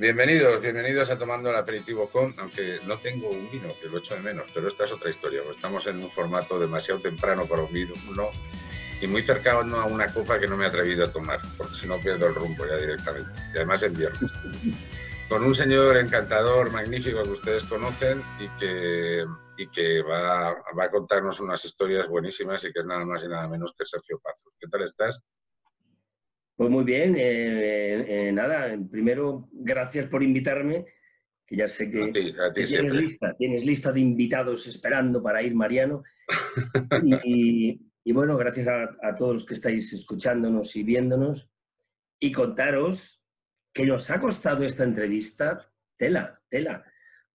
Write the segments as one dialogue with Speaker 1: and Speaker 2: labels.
Speaker 1: Bienvenidos, bienvenidos a Tomando el Aperitivo con, aunque no tengo un vino, que lo echo de menos, pero esta es otra historia. Estamos en un formato demasiado temprano para un vino y muy cercano a una copa que no me he atrevido a tomar, porque si no pierdo el rumbo ya directamente. Y además en viernes. Con un señor encantador, magnífico que ustedes conocen y que, y que va, a contarnos unas historias buenísimas y que es nada más y nada menos que Sergio Pazos. ¿Qué tal estás?
Speaker 2: Pues muy bien, eh, eh, nada, primero gracias por invitarme, que ya sé que, tienes, lista, tienes lista de invitados esperando para ir, Mariano. y, bueno, gracias a, todos los que estáis escuchándonos y viéndonos. Y contaros que nos ha costado esta entrevista, tela, tela,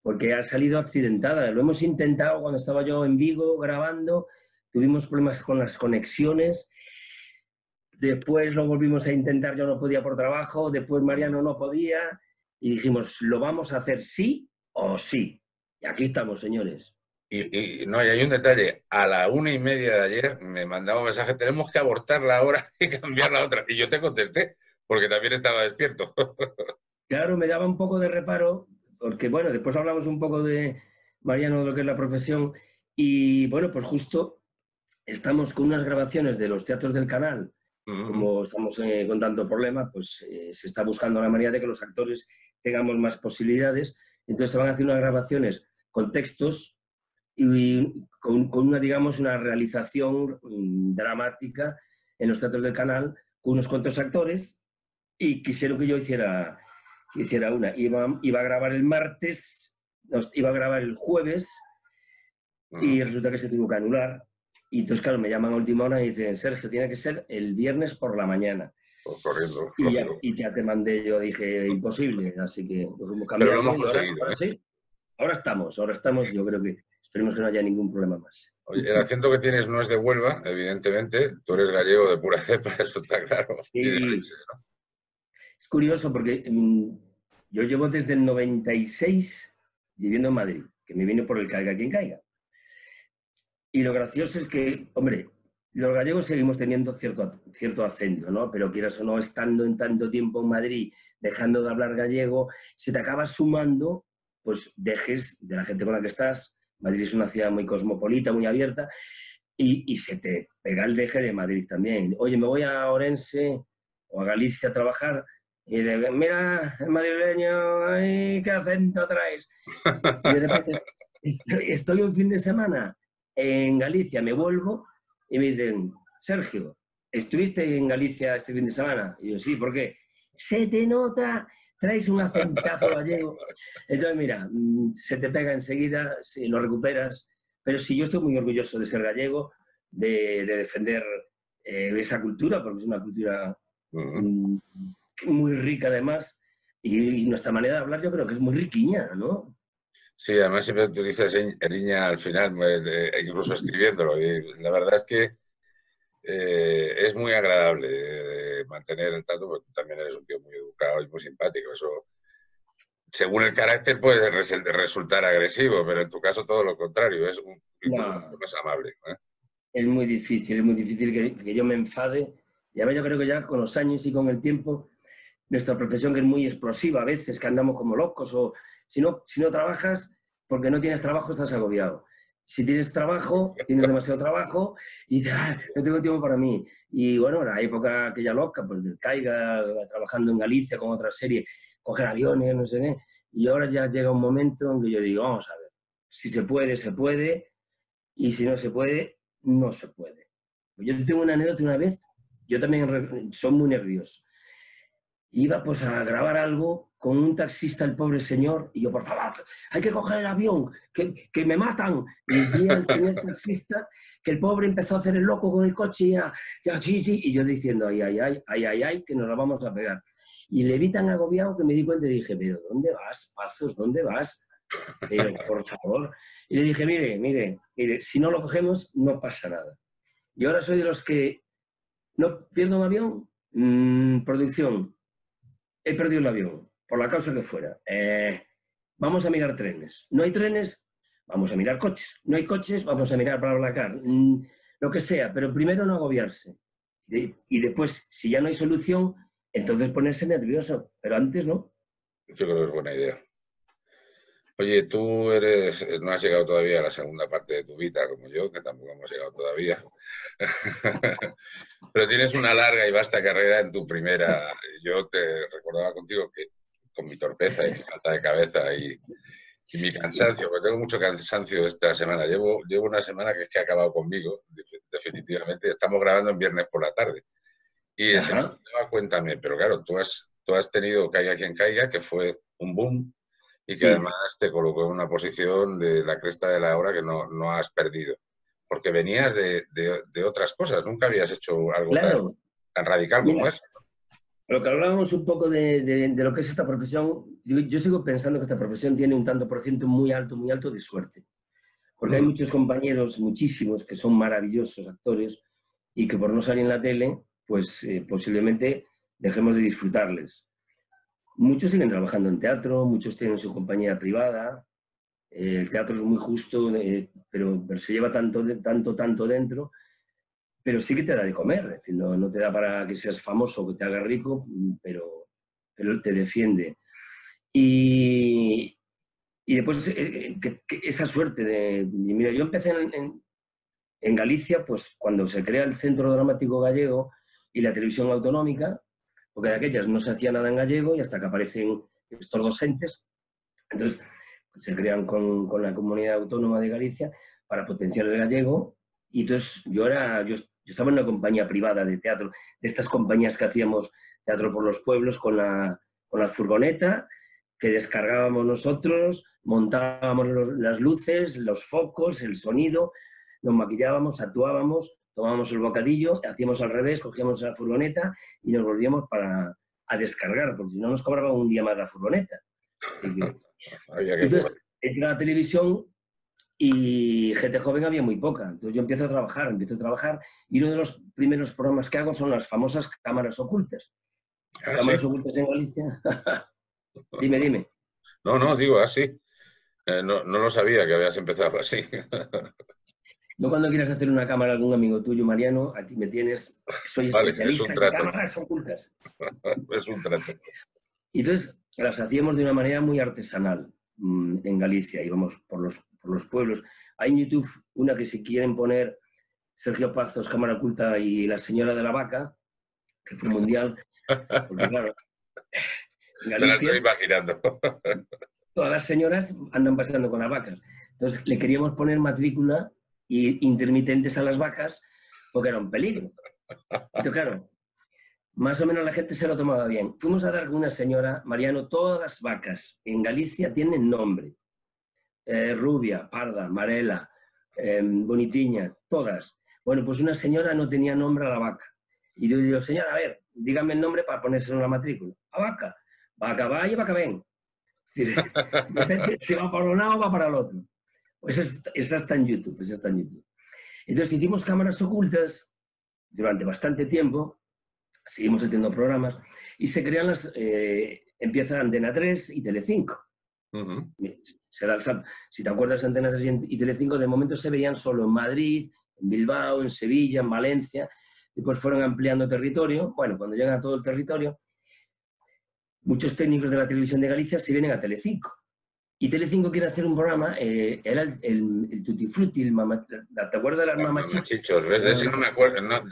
Speaker 2: porque ha salido accidentada. Lo hemos intentado cuando estaba yo en Vigo grabando, tuvimos problemas con las conexiones Después lo volvimos a intentar, yo no podía por trabajo, después Mariano no podía y dijimos, lo vamos a hacer sí o sí. Y aquí estamos, señores.
Speaker 1: Y, no, y hay un detalle. A la una y media de ayer me mandaba un mensaje, tenemos que abortar la hora y cambiar la otra. Y yo te contesté, porque también estaba despierto.
Speaker 2: claro, me daba un poco de reparo, porque bueno, después hablamos un poco de Mariano, de lo que es la profesión. Y bueno, pues justo estamos con unas grabaciones de los teatros del canal como estamos eh, con tanto problema, pues eh, se está buscando la manera de que los actores tengamos más posibilidades. Entonces se van a hacer unas grabaciones con textos y con, una, digamos, una realización mm, dramática en los teatros del canal con unos cuantos actores y quisieron que yo hiciera, que hiciera una. Iba, iba a grabar el martes, iba a grabar el jueves y resulta que se tuvo que anular y entonces, claro, me llaman a última hora y dicen, Sergio, tiene que ser el viernes por la mañana.
Speaker 1: Pues corriendo,
Speaker 2: y, ya, y, ya, te mandé, yo dije, imposible, así que nos fuimos cambiando.
Speaker 1: Pero lo hemos conseguido.
Speaker 2: Ahora, ¿eh? sí, ahora estamos, ahora estamos, yo creo que esperemos que no haya ningún problema más.
Speaker 1: Oye, el acento que tienes no es de Huelva, evidentemente, tú eres gallego de pura cepa, eso está claro.
Speaker 2: Sí. Es curioso porque mm, yo llevo desde el 96 viviendo en Madrid, que me vine por el caiga quien caiga. Y lo gracioso es que, hombre, los gallegos seguimos teniendo cierto, cierto acento, ¿no? Pero quieras o no, estando en tanto tiempo en Madrid, dejando de hablar gallego, se te acaba sumando, pues dejes de la gente con la que estás. Madrid es una ciudad muy cosmopolita, muy abierta, y, se te pega el deje de Madrid también. Oye, me voy a Orense o a Galicia a trabajar, y de, mira, el madrileño, ay, ¿qué acento traes? Y de repente, estoy un fin de semana en Galicia me vuelvo y me dicen, Sergio, ¿estuviste en Galicia este fin de semana? Y yo, sí, ¿por qué? Se te nota, traes un acentazo gallego. Entonces, mira, mm, se te pega enseguida, si lo recuperas. Pero sí, yo estoy muy orgulloso de ser gallego, de, defender eh, esa cultura, porque es una cultura mm, muy rica además. Y, y, nuestra manera de hablar yo creo que es muy riquiña, ¿no?
Speaker 1: Sí, además siempre utilizas Eriña al final, incluso escribiéndolo. Y la verdad es que eh, es muy agradable mantener el trato, porque también eres un tío muy educado y muy simpático. Eso, según el carácter, puede resultar agresivo, pero en tu caso todo lo contrario, es un, incluso más amable. ¿eh?
Speaker 2: Es muy difícil, es muy difícil que, que yo me enfade. Ya yo creo que ya con los años y con el tiempo, nuestra profesión que es muy explosiva a veces, que andamos como locos o si no, si no trabajas, porque no tienes trabajo, estás agobiado. Si tienes trabajo, tienes demasiado trabajo y ah, no tengo tiempo para mí. Y bueno, la época aquella loca, pues caiga trabajando en Galicia con otra serie, coger aviones, no sé qué. Y ahora ya llega un momento en que yo digo, vamos a ver, si se puede, se puede, y si no se puede, no se puede. Yo tengo una anécdota una vez, yo también soy muy nervioso. Iba pues a grabar algo con un taxista, el pobre señor, y yo, por favor, hay que coger el avión, que, que me matan. Y vi al señor taxista que el pobre empezó a hacer el loco con el coche y ya, y yo diciendo, ay, ay, ay, ay, ay, ay, que nos la vamos a pegar. Y le vi tan agobiado que me di cuenta y dije, pero ¿dónde vas, Pazos? ¿Dónde vas? Pero, por favor. Y le dije, mire, mire, mire, si no lo cogemos, no pasa nada. Y ahora soy de los que no pierdo un avión, mm, producción, he perdido el avión por la causa que fuera. Eh, vamos a mirar trenes. ¿No hay trenes? Vamos a mirar coches. ¿No hay coches? Vamos a mirar para BlaBlaCar. Mm, lo que sea, pero primero no agobiarse. Y después, si ya no hay solución, entonces ponerse nervioso. Pero antes no.
Speaker 1: Yo creo que es buena idea. Oye, tú eres, no has llegado todavía a la segunda parte de tu vida, como yo, que tampoco hemos llegado todavía. Pero tienes una larga y vasta carrera en tu primera. Yo te recordaba contigo que con mi torpeza y mi falta de cabeza y, mi cansancio, porque tengo mucho cansancio esta semana. Llevo, llevo una semana que es que ha acabado conmigo, definitivamente. Estamos grabando en viernes por la tarde. Y ese cuéntame, pero claro, tú has, tú has tenido Caiga quien caiga, que fue un boom, y que además te colocó en una posición de la cresta de la hora que no, no has perdido. Porque venías de, de, otras cosas, nunca habías hecho algo tan, radical como eso.
Speaker 2: Lo que hablábamos un poco de, de, lo que es esta profesión, yo, sigo pensando que esta profesión tiene un tanto por ciento muy alto, muy alto de suerte. Porque hay mm. muchos compañeros, muchísimos, que son maravillosos actores y que por no salir en la tele, pues eh, posiblemente dejemos de disfrutarles. Muchos siguen trabajando en teatro, muchos tienen su compañía privada. Eh, el teatro es muy justo, eh, pero, se lleva tanto, tanto, tanto dentro pero sí que te da de comer, es decir, no, te da para que seas famoso que te haga rico, pero, pero te defiende. Y, después eh, esa suerte de... Mira, yo empecé en, en, Galicia, pues cuando se crea el Centro Dramático Gallego y la televisión autonómica, porque de aquellas no se hacía nada en gallego y hasta que aparecen estos docentes, entonces se crean con, con la comunidad autónoma de Galicia para potenciar el gallego. Y entonces yo era, yo yo estaba en una compañía privada de teatro, de estas compañías que hacíamos teatro por los pueblos con la, con la furgoneta, que descargábamos nosotros, montábamos las luces, los focos, el sonido, nos maquillábamos, actuábamos, tomábamos el bocadillo, hacíamos al revés, cogíamos la furgoneta y nos volvíamos para a descargar, porque si no nos cobraba un día más la furgoneta. entonces, entra la televisión y gente joven había muy poca. Entonces yo empiezo a trabajar, empiezo a trabajar y uno de los primeros programas que hago son las famosas cámaras ocultas. Ah, cámaras ocultas en Galicia. dime, dime.
Speaker 1: No, no, digo así. Eh, no, no, lo sabía que habías empezado así.
Speaker 2: no cuando quieras hacer una cámara a algún amigo tuyo, Mariano, aquí me tienes. Soy especialista en cámaras ocultas.
Speaker 1: es un trato.
Speaker 2: Y entonces las hacíamos de una manera muy artesanal mm, en Galicia. Íbamos por los los pueblos. Hay en YouTube una que si quieren poner Sergio Pazos, Cámara Oculta y La Señora de la Vaca, que fue mundial, porque claro,
Speaker 1: en Galicia, imaginando.
Speaker 2: todas las señoras andan paseando con las vacas. Entonces le queríamos poner matrícula y intermitentes a las vacas porque era un peligro. Entonces, claro, más o menos la gente se lo tomaba bien. Fuimos a dar con una señora, Mariano, todas las vacas en Galicia tienen nombre. Eh, rubia, parda, amarela, eh, bonitiña, todas. Bueno, pues una señora no tenía nombre a la vaca. Y yo digo, señora, a ver, dígame el nombre para ponerse en la matrícula. A vaca. Vaca va y vaca ven. Es decir, si va para un lado, va para el otro. Pues esa está en YouTube, esa está en YouTube. Entonces hicimos cámaras ocultas durante bastante tiempo, seguimos haciendo programas, y se crean las, eh, empieza Antena 3 y Telecinco. Se da el Si te acuerdas, Antena 3 y Telecinco de momento se veían solo en Madrid, en Bilbao, en Sevilla, en Valencia. Después fueron ampliando territorio. Bueno, cuando llegan a todo el territorio, muchos técnicos de la televisión de Galicia se vienen a Telecinco. Y Telecinco quiere hacer un programa, eh, era el, el, Tutti Frutti, el ¿te acuerdas de las mamachichos?
Speaker 1: Mamachichos, ese no me acuerdo, no,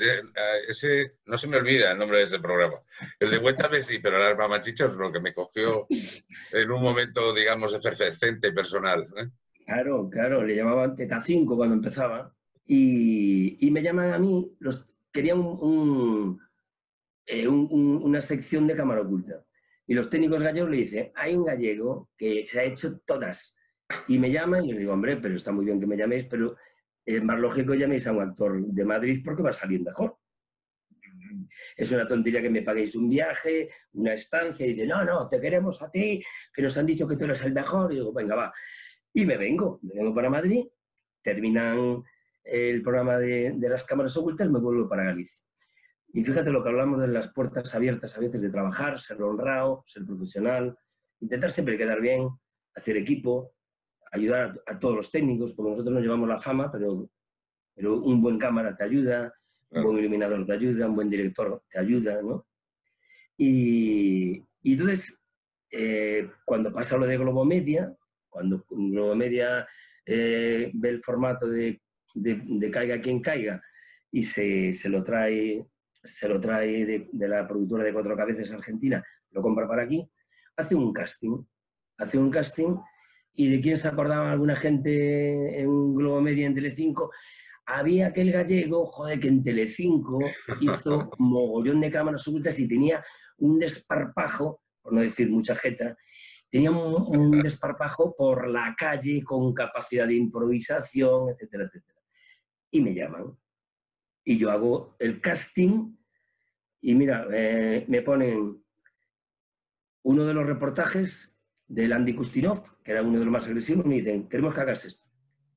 Speaker 1: ese, no se me olvida el nombre de ese programa. El de Cuéntame sí, pero las mamachichos lo que me cogió en un momento, digamos, efervescente personal. ¿eh?
Speaker 2: Claro, claro, le llamaban Teta 5 cuando empezaba. Y, y, me llaman a mí, los, querían un, eh, un, una sección de cámara oculta. Y los técnicos gallegos le dicen, hay un gallego que se ha hecho todas. Y me llaman y yo digo, hombre, pero está muy bien que me llaméis, pero es más lógico llaméis a un actor de Madrid porque va a salir mejor. Es una tontería que me paguéis un viaje, una estancia, y dice, no, no, te queremos a ti, que nos han dicho que tú eres el mejor. Y digo, venga, va. Y me vengo, me vengo para Madrid, terminan el programa de, de las cámaras ocultas, me vuelvo para Galicia. Y fíjate lo que hablamos de las puertas abiertas a veces de trabajar, ser honrado, ser profesional, intentar siempre quedar bien, hacer equipo, ayudar a, todos los técnicos, porque nosotros nos llevamos la fama, pero, pero un buen cámara te ayuda, un buen iluminador te ayuda, un buen director te ayuda, ¿no? Y, y entonces eh, cuando pasa lo de Globomedia, cuando Globomedia eh, ve el formato de, de, caiga quien caiga y se, se lo trae, se lo trae de, de, la productora de Cuatro Cabezas Argentina, lo compra para aquí, hace un casting. Hace un casting y de quién se acordaba alguna gente en Globomedia, en Telecinco, había aquel gallego, joder, que en Telecinco hizo mogollón de cámaras ocultas y tenía un desparpajo, por no decir mucha jeta, tenía un, desparpajo por la calle con capacidad de improvisación, etcétera, etcétera. Y me llaman. Y yo hago el casting y mira, eh, me ponen uno de los reportajes del Andy Kustinov, que era uno de los más agresivos, me dicen, queremos que hagas esto.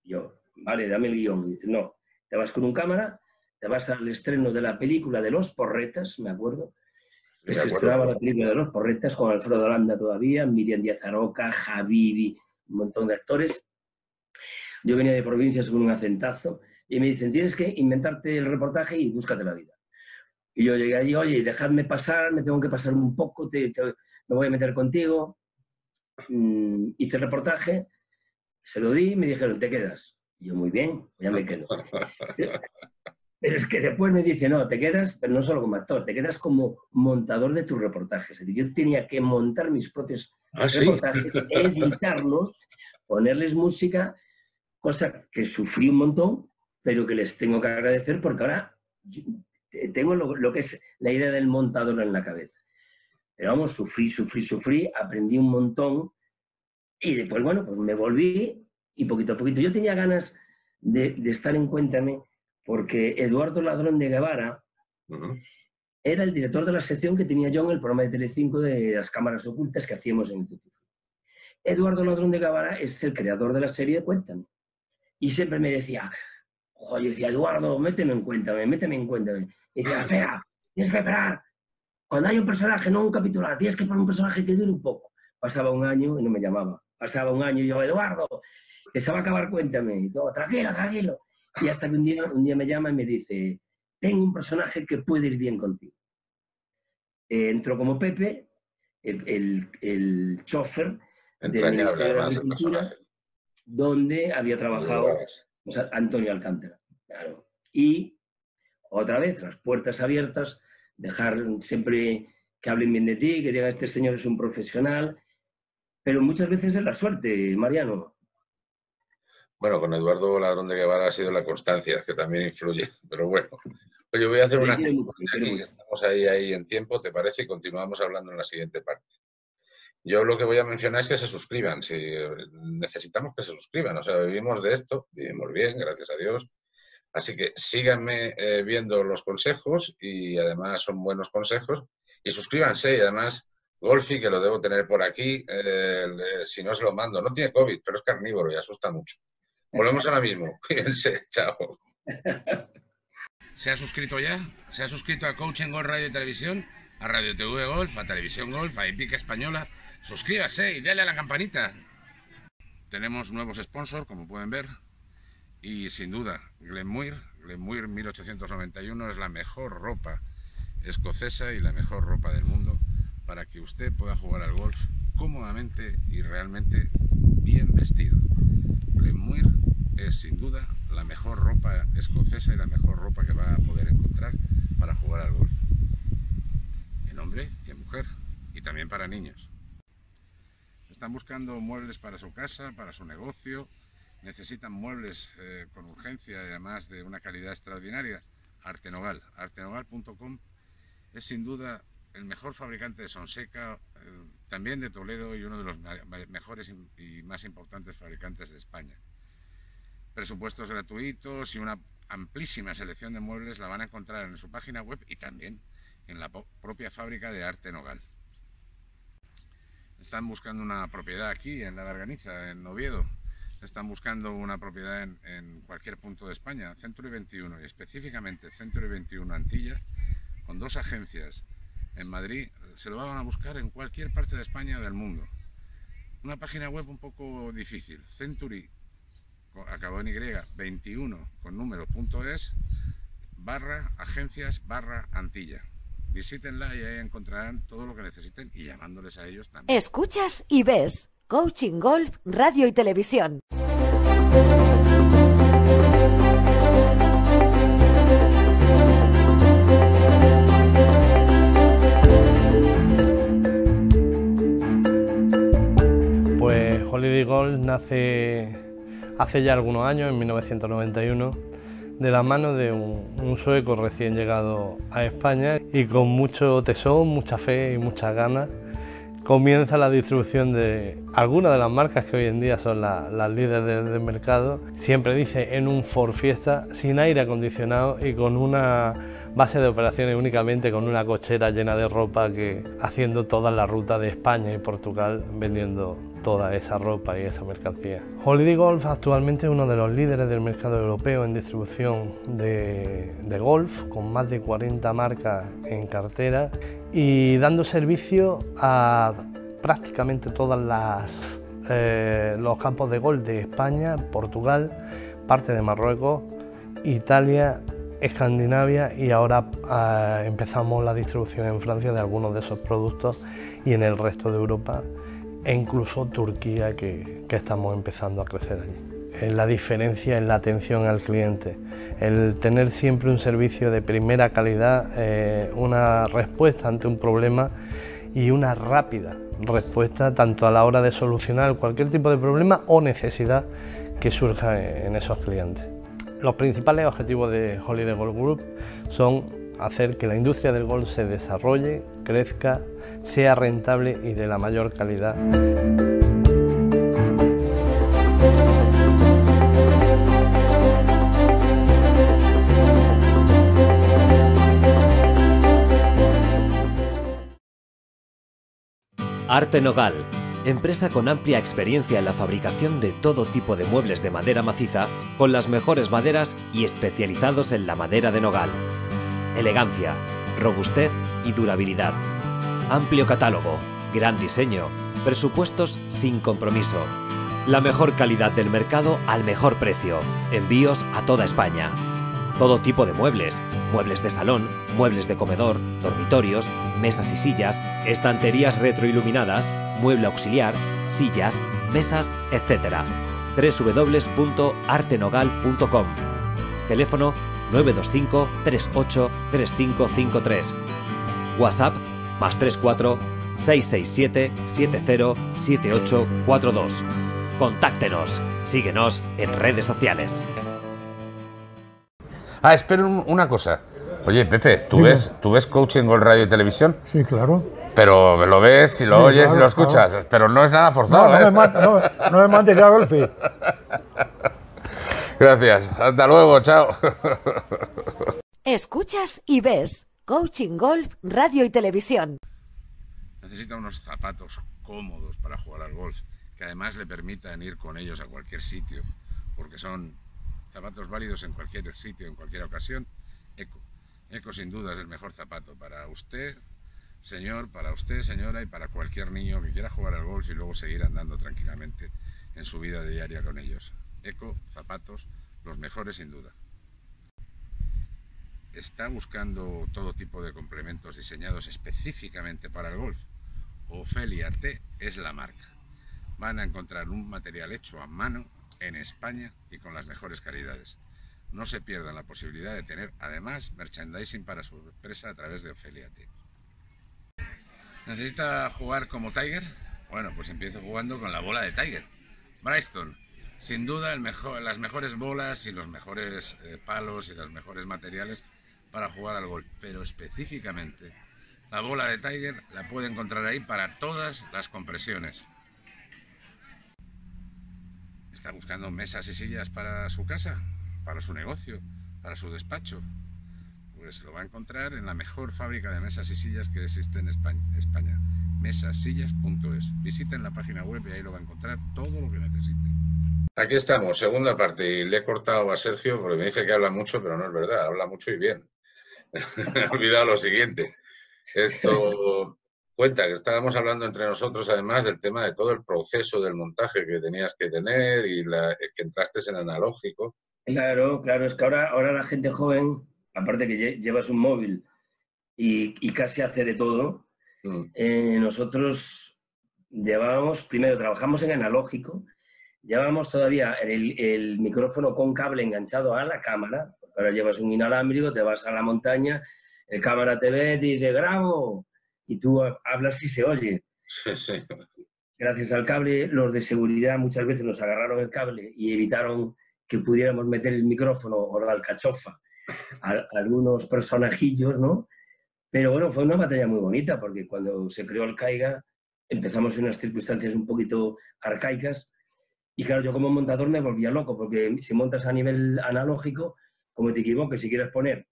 Speaker 2: Yo, vale, dame el guion. Me dicen, no, te vas con un cámara, te vas al estreno de la película de Los Porretas, me acuerdo, que se estrenaba la película de Los Porretas con Alfredo Landa todavía, Miriam Díaz Aroca, Javivi, un montón de actores. Yo venía de provincias con un acentazo y me dicen, tienes que inventarte el reportaje y búscate la vida. Y yo llegué allí, oye, dejadme pasar, me tengo que pasar un poco, te, me voy a meter contigo. Mm, hice el reportaje, se lo di y me dijeron, te quedas. Y yo, muy bien, ya me quedo. Pero es que después me dice, no, te quedas, pero no solo como actor, te quedas como montador de tus reportajes. yo tenía que montar mis propios ¿Ah, reportajes, editarlos, ponerles música, cosa que sufrí un montón, pero que les tengo que agradecer porque ahora tengo lo, lo, que es la idea del montador en la cabeza. Pero vamos, sufrí, sufrí, sufrí, aprendí un montón y después, bueno, pues me volví y poquito a poquito. Yo tenía ganas de, estar en Cuéntame porque Eduardo Ladrón de Guevara era el director de la sección que tenía yo en el programa de Telecinco de las cámaras ocultas que hacíamos en YouTube. Eduardo Ladrón de Guevara es el creador de la serie Cuéntame. Y siempre me decía, ojo, yo decía, Eduardo, méteme en Cuéntame, méteme en Cuéntame. Y decía, espera, tienes que esperar. Cuando hay un personaje, no un capítulo, tienes que poner un personaje que dure un poco. Pasaba un año y no me llamaba. Pasaba un año y yo, Eduardo, que se va a acabar, cuéntame. Y todo, tranquilo, tranquilo. Y hasta que un día, un día me llama y me dice, tengo un personaje que puede ir bien contigo. Eh, entró como Pepe, el, el, el chofer del Ministerio de Agricultura, donde había trabajado Antonio Alcántara. Claro. Y otra vez, las puertas abiertas, dejar siempre que hablen bien de ti, que digan, este señor es un profesional, pero muchas veces es la suerte, Mariano.
Speaker 1: Bueno, con Eduardo Ladrón de Guevara ha sido la constancia, que también influye, pero bueno. Pues yo voy a hacer una... Estamos ahí, ahí en tiempo, ¿te parece? Y continuamos hablando en la siguiente parte. Yo lo que voy a mencionar es que se suscriban. Si necesitamos que se suscriban. O sea, vivimos de esto, vivimos bien, gracias a Dios. Así que síganme eh, viendo los consejos y además son buenos consejos. Y suscríbanse y además Golfi, que lo debo tener por aquí, eh, si no se lo mando. No tiene COVID, pero es carnívoro y asusta mucho. Volvemos ahora mismo. Cuídense. Chao. ¿Se ha suscrito ya? ¿Se ha suscrito a Coaching Golf Radio y Televisión? A Radio TV Golf, a Televisión Golf, a Epica Española. Suscríbase y dale a la campanita. Tenemos nuevos sponsors, como pueden ver. Y sin duda, Glenmuir, Glenmuir 1891 es la mejor ropa escocesa y la mejor ropa del mundo para que usted pueda jugar al golf cómodamente y realmente bien vestido. Glenmuir es sin duda la mejor ropa escocesa y la mejor ropa que va a poder encontrar para jugar al golf. En hombre y en mujer. Y también para niños. Están buscando muebles para su casa, para su negocio. Necesitan muebles eh, con urgencia y además de una calidad extraordinaria. Artenogal. Artenogal.com es sin duda el mejor fabricante de Sonseca, eh, también de Toledo y uno de los mejores y más importantes fabricantes de España. Presupuestos gratuitos y una amplísima selección de muebles la van a encontrar en su página web y también en la propia fábrica de arte Nogal. Están buscando una propiedad aquí en La Garganiza, en Oviedo. Están buscando una propiedad en, cualquier punto de España, Century 21 y específicamente Century 21 Antilla, con dos agencias en Madrid, se lo van a buscar en cualquier parte de España o del mundo. Una página web un poco difícil, Century, acabó en Y, 21 con número punto es, barra agencias barra Antilla. Visítenla y ahí encontrarán todo lo que necesiten y llamándoles a ellos también.
Speaker 3: Escuchas y ves Coaching Golf, Radio y Televisión.
Speaker 4: Pues Holiday Golf nace hace ya algunos años, en 1991, de la mano de un, sueco recién llegado a España y con mucho tesón, mucha fe y muchas ganas comienza la distribución de algunas de las marcas que hoy en día son las líderes del, mercado. Siempre dice en un Ford Fiesta, sin aire acondicionado y con una base de operaciones únicamente con una cochera llena de ropa que haciendo toda la ruta de España y Portugal vendiendo toda esa ropa y esa mercancía. Holiday Golf actualmente es uno de los líderes del mercado europeo en distribución de, golf, con más de 40 marcas en cartera y dando servicio a prácticamente todos eh, los campos de gol de España, Portugal, parte de Marruecos, Italia, Escandinavia y ahora eh, empezamos la distribución en Francia de algunos de esos productos y en el resto de Europa e incluso Turquía que, estamos empezando a crecer allí. La diferencia en la atención al cliente, el tener siempre un servicio de primera calidad, eh, una respuesta ante un problema y una rápida respuesta tanto a la hora de solucionar cualquier tipo de problema o necesidad que surja en esos clientes. Los principales objetivos de Holiday Golf Group son hacer que la industria del golf se desarrolle, crezca, sea rentable y de la mayor calidad.
Speaker 5: Arte Nogal, empresa con amplia experiencia en la fabricación de todo tipo de muebles de madera maciza, con las mejores maderas y especializados en la madera de nogal. Elegancia, robustez y durabilidad. Amplio catálogo, gran diseño, presupuestos sin compromiso. La mejor calidad del mercado al mejor precio. Envíos a toda España. Todo tipo de muebles, muebles de salón, muebles de comedor, dormitorios, mesas y sillas, estanterías retroiluminadas, mueble auxiliar, sillas, mesas, etc. www.artenogal.com Teléfono 925 38 3553 WhatsApp más 34 667 707842 Contáctenos. Síguenos en redes sociales.
Speaker 1: Ah, espera una cosa. Oye, Pepe, ¿tú ves, ¿tú ves coaching Gol Radio y Televisión?
Speaker 6: Sí, claro.
Speaker 1: Pero lo ves y lo oyes y lo escuchas, pero no es nada forzado.
Speaker 6: No,
Speaker 1: ¿eh?
Speaker 6: no, me, no, no me mandes ya, Golfi.
Speaker 1: Gracias. Hasta luego, chao.
Speaker 3: Escuchas y ves Coaching Golf, Radio y Televisión.
Speaker 1: Necesita unos zapatos cómodos para jugar al golf, que además le permitan ir con ellos a cualquier sitio, porque son zapatos válidos en cualquier sitio, en cualquier ocasión. Eco. Eco sin duda es el mejor zapato para usted, señor, para usted, señora, y para cualquier niño que quiera jugar al golf y luego seguir andando tranquilamente en su vida diaria con ellos. Eco, zapatos, los mejores sin duda. ¿Está buscando todo tipo de complementos diseñados específicamente para el golf? Ofelia T es la marca. Van a encontrar un material hecho a mano en España y con las mejores calidades. No se pierdan la posibilidad de tener además merchandising para su empresa a través de Ofelia T. ¿Necesita jugar como Tiger? Bueno, pues empiece jugando con la bola de Tiger. Bryston, sin duda las mejores bolas y los mejores eh, palos y los mejores materiales para jugar al golf. Pero específicamente, la bola de Tiger la puede encontrar ahí para todas las compresiones. ¿Está buscando mesas y sillas para su casa, para su negocio, para su despacho? Pues lo va a encontrar en la mejor fábrica de mesas y sillas que existe en España, España mesasillas.es. Visiten la página web y ahí lo va a encontrar todo lo que necesite. Aquí estamos, segunda parte, y le he cortado a Sergio porque me dice que habla mucho, pero no es verdad, habla mucho y bien. Me he olvidado lo siguiente. Esto cuenta que estábamos hablando entre nosotros además del tema de todo el proceso del montaje que tenías que tener y la, que entraste en analógico.
Speaker 2: Claro, claro, es que ahora, ahora la gente joven, aparte que llevas un móvil y, y casi hace de todo.
Speaker 1: Mm.
Speaker 2: Eh, nosotros llevábamos, primero trabajamos en analógico, llevábamos todavía el, el micrófono con cable enganchado a la cámara, ahora llevas un inalámbrico, te vas a la montaña, el cámara te ve, te dice grabo, y tú hablas y se oye.
Speaker 1: Sí, sí.
Speaker 2: Gracias al cable, los de seguridad muchas veces nos agarraron el cable y evitaron que pudiéramos meter el micrófono o la alcachofa a, a algunos personajillos, ¿no? Pero bueno, fue una batalla muy bonita porque cuando se creó el CAIGA empezamos en unas circunstancias un poquito arcaicas y claro, yo como montador me volvía loco porque si montas a nivel analógico, como te equivoques, si quieres poner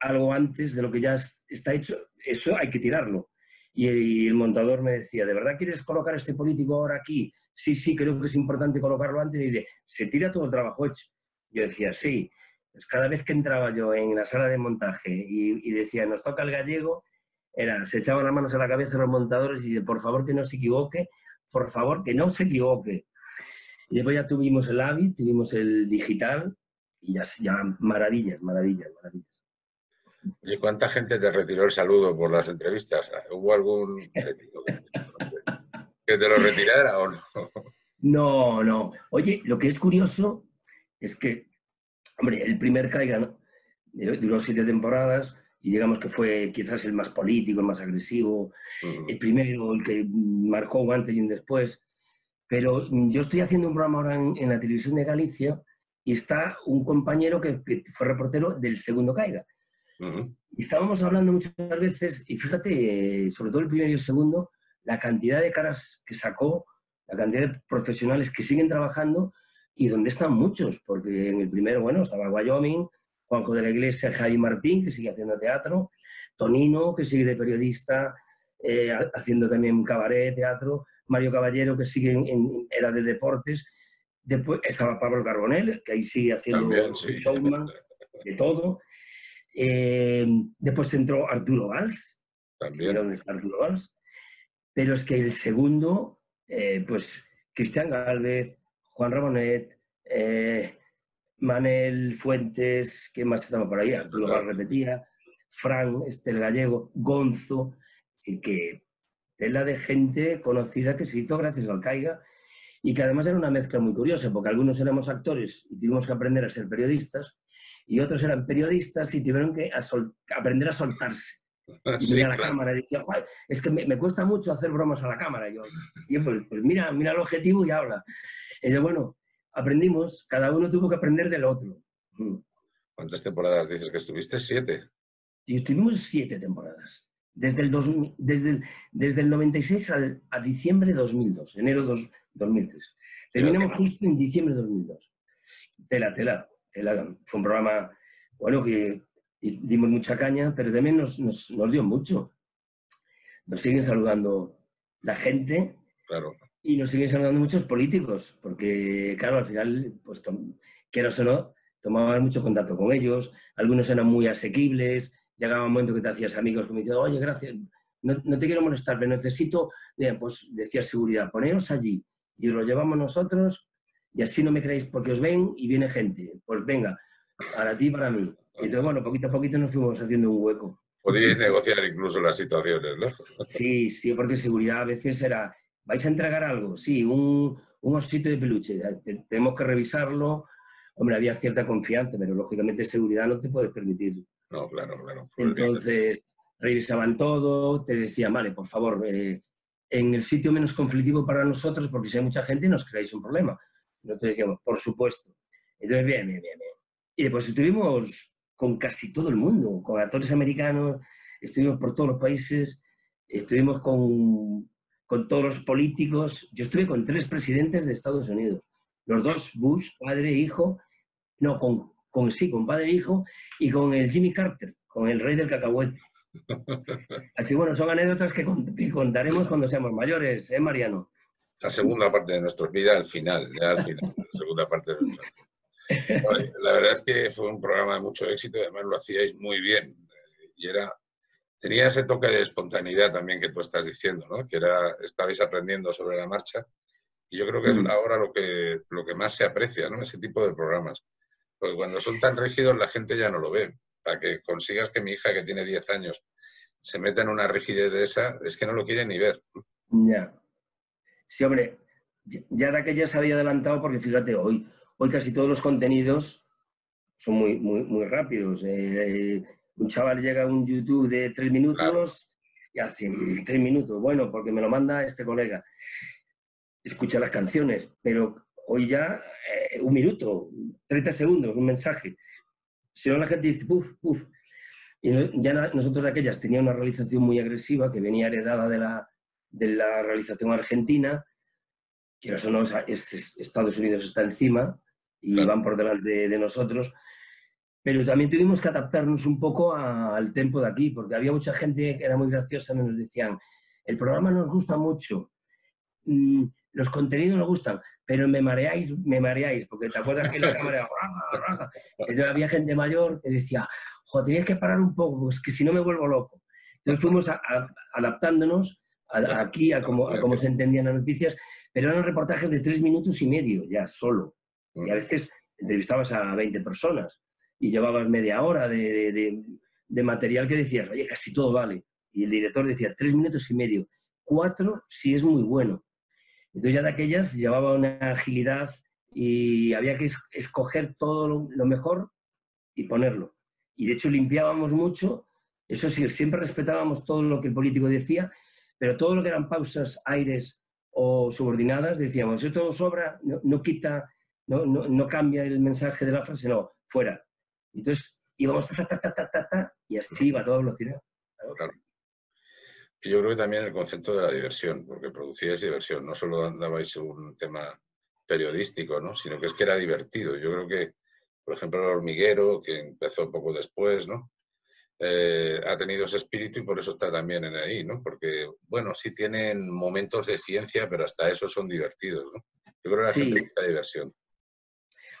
Speaker 2: algo antes de lo que ya es- está hecho, eso hay que tirarlo. Y el, montador me decía, ¿de verdad quieres colocar este político ahora aquí? Sí, sí, creo que es importante colocarlo antes. Y dice, se tira todo el trabajo hecho. Yo decía, sí. Pues cada vez que entraba yo en la sala de montaje y, y decía, nos toca el gallego, era, se echaban las manos a la cabeza los montadores y dice, por favor que no se equivoque, por favor que no se equivoque. Y después ya tuvimos el Avid, tuvimos el digital y ya, ya maravillas, maravillas, maravillas.
Speaker 1: ¿Y cuánta gente te retiró el saludo por las entrevistas? ¿Hubo algún que te lo retirara o no?
Speaker 2: No, no. Oye, lo que es curioso es que, hombre, el primer Caiga ¿no? Eh, duró siete temporadas y digamos que fue quizás el más político, el más agresivo, el primero, el que marcó un antes y un después. Pero mm, yo estoy haciendo un programa ahora en, en la televisión de Galicia y está un compañero que, que fue reportero del segundo Caiga.
Speaker 1: mm,
Speaker 2: Y estábamos hablando muchas veces, y fíjate, eh, sobre todo el primero y el segundo, la cantidad de caras que sacó, la cantidad de profesionales que siguen trabajando y donde están muchos, porque en el primero, bueno, estaba Wyoming, Juanjo de la Iglesia, Javi Martín, que sigue haciendo teatro, Tonino, que sigue de periodista, eh, ha- haciendo también cabaret, teatro, Mario Caballero, que sigue en, en- era de deportes, después estaba Pablo Carbonell, que ahí sigue haciendo
Speaker 1: También, sí.
Speaker 2: showman, de todo. Eh, después entró Arturo Valls,
Speaker 1: También.
Speaker 2: dónde está Arturo Valls. Pero es que el segundo, eh, pues Cristian Galvez, Juan Rabonet, eh, Manel Fuentes, ¿qué más estaba por ahí? Arturo Valls repetía, Fran, Estel Gallego, Gonzo, y que tela de gente conocida que se hizo gracias al Caiga y que además era una mezcla muy curiosa, porque algunos éramos actores y tuvimos que aprender a ser periodistas, y otros eran periodistas y tuvieron que a aprender a soltarse. Y
Speaker 1: Sí,
Speaker 2: mira la
Speaker 1: claro.
Speaker 2: cámara y decía, "Joder, es que me, me cuesta mucho hacer bromas a la cámara. Y yo, y yo, pues, pues mira, mira el objetivo y habla. Y yo, bueno, aprendimos, cada uno tuvo que aprender del otro. Mm.
Speaker 1: ¿Cuántas temporadas dices que estuviste? Siete.
Speaker 2: Y estuvimos siete temporadas, desde el, 2000 desde el, desde el 96 al, a diciembre de 2002, enero dos- 2003. Terminamos
Speaker 1: Fíjate.
Speaker 2: justo en diciembre de 2002. Tela, tela, tela. Fue un programa, bueno, que dimos mucha caña, pero también nos, nos, nos dio mucho. Nos siguen saludando la gente
Speaker 1: Claro.
Speaker 2: y nos siguen saludando muchos políticos, porque, claro, al final, pues, quieras o no, tomabas mucho contacto con ellos, algunos eran muy asequibles, llegaba un momento que te hacías amigos que me decían, oye, gracias, no, no te quiero molestar, pero necesito, bien, pues decía seguridad, poneos allí y os lo llevamos nosotros y así no me creéis porque os ven y viene gente, pues venga, para ti y para mí. Y entonces, bueno, poquito a poquito nos fuimos haciendo un hueco.
Speaker 1: Podíais negociar incluso las situaciones, ¿no?
Speaker 2: Sí, sí, porque seguridad a veces era, ¿vais a entregar algo? Sí, un, un osito de peluche, te- tenemos que revisarlo. Hombre, había cierta confianza, pero lógicamente seguridad no te puedes permitir.
Speaker 1: No, claro, claro.
Speaker 2: Entonces, revisaban todo, te decían, vale, por favor, eh, en el sitio menos conflictivo para nosotros, porque si hay mucha gente nos creáis un problema. Nosotros decíamos, por supuesto. Entonces, bien, bien, bien, bien. Y después estuvimos con casi todo el mundo, con actores americanos, estuvimos por todos los países, estuvimos con, con todos los políticos. Yo estuve con tres presidentes de Estados Unidos, los dos, Bush, padre e hijo, no, con, con sí, con padre e hijo, y con el Jimmy Carter, con el rey del cacahuete. Así bueno, son anécdotas que, con- que contaremos cuando seamos mayores, ¿eh, Mariano?
Speaker 1: La segunda parte de nuestra vida, al final, ya al final, la segunda parte de nuestra vida. Vale, La verdad es que fue un programa de mucho éxito y además lo hacíais muy bien. Y era, tenía ese toque de espontaneidad también que tú estás diciendo, ¿no? Que era, estabais aprendiendo sobre la marcha. Y yo creo que es
Speaker 2: Mm.
Speaker 1: ahora lo que, lo que más se aprecia, ¿no? Ese tipo de programas. Porque cuando son tan rígidos la gente ya no lo ve. Para que consigas que mi hija, que tiene 10 años, se meta en una rigidez de esa, es que no lo quieren ni ver.
Speaker 2: Ya. Sí, hombre, ya de aquella se había adelantado porque fíjate, hoy, hoy casi todos los contenidos son muy, muy, muy rápidos. Eh, un chaval llega a un YouTube de tres minutos y hace tres minutos. Bueno, porque me lo manda este colega. Escucha las canciones, pero hoy ya eh, un minuto, 30 segundos, un mensaje. Si no, la gente dice, puf, puf. Y ya nosotros de aquellas tenía una realización muy agresiva que venía heredada de la, de la realización argentina, que eso no, es, Estados Unidos está encima y van por delante de nosotros. Pero también tuvimos que adaptarnos un poco al tempo de aquí, porque había mucha gente que era muy graciosa y nos decían, el programa nos gusta mucho, mm, los contenidos nos gustan, pero me mareáis, me mareáis, porque te acuerdas que la cámara... Había gente mayor que decía, joder, tenías que parar un poco, pues que si no me vuelvo loco. Entonces fuimos adaptándonos aquí a cómo, a se entendían las noticias, pero eran reportajes de tres minutos y medio ya solo. Y a veces entrevistabas a 20 personas y llevabas media hora de, material que decías, oye, casi todo vale. Y el director decía, tres minutos y medio, cuatro si es muy bueno. Entonces ya de aquellas llevaba una agilidad y había que escoger todo lo mejor y ponerlo. Y de hecho limpiábamos mucho, eso sí, siempre respetábamos todo lo que el político decía, pero todo lo que eran pausas, aires o subordinadas, decíamos, esto sobra, no, quita, no, no, cambia el mensaje de la frase, no, fuera. Entonces íbamos ta, ta, ta, ta, ta, ta y así iba a toda velocidad. Claro.
Speaker 1: Y yo creo que también el concepto de la diversión, porque producíais diversión, no solo andabais un tema periodístico, ¿no? sino que es que era divertido. Yo creo que, por ejemplo, el hormiguero, que empezó un poco después, ¿no? Eh, ha tenido ese espíritu y por eso está también en ahí, ¿no? Porque, bueno, sí tienen momentos de ciencia, pero hasta eso son divertidos, ¿no? Yo creo que la gente necesita diversión.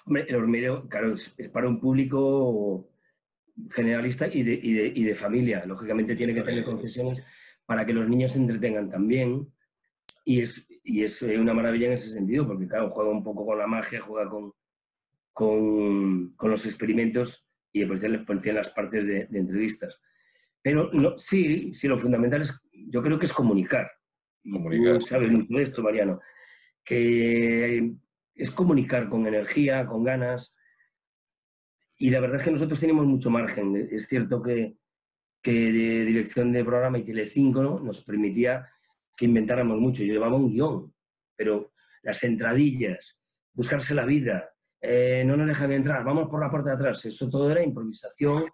Speaker 2: Hombre, el hormiguero, claro, es, para un público generalista y de, y de, y de familia. Lógicamente tiene que tener concesiones para que los niños se entretengan también. Y es, y es una maravilla en ese sentido, porque claro, juega un poco con la magia, juega con, con, con los experimentos y después tiene las partes de, entrevistas. Pero no, sí, sí, lo fundamental es, yo creo que es comunicar.
Speaker 1: Comunicar.
Speaker 2: sabes mucho de esto, Mariano. Que es comunicar con energía, con ganas. Y la verdad es que nosotros tenemos mucho margen. Es cierto que, que de dirección de programa y Telecinco ¿no? nos permitía que inventáramos mucho. Yo llevaba un guion, pero las entradillas, buscarse la vida, eh, no nos dejan entrar, vamos por la puerta de atrás, eso todo era improvisación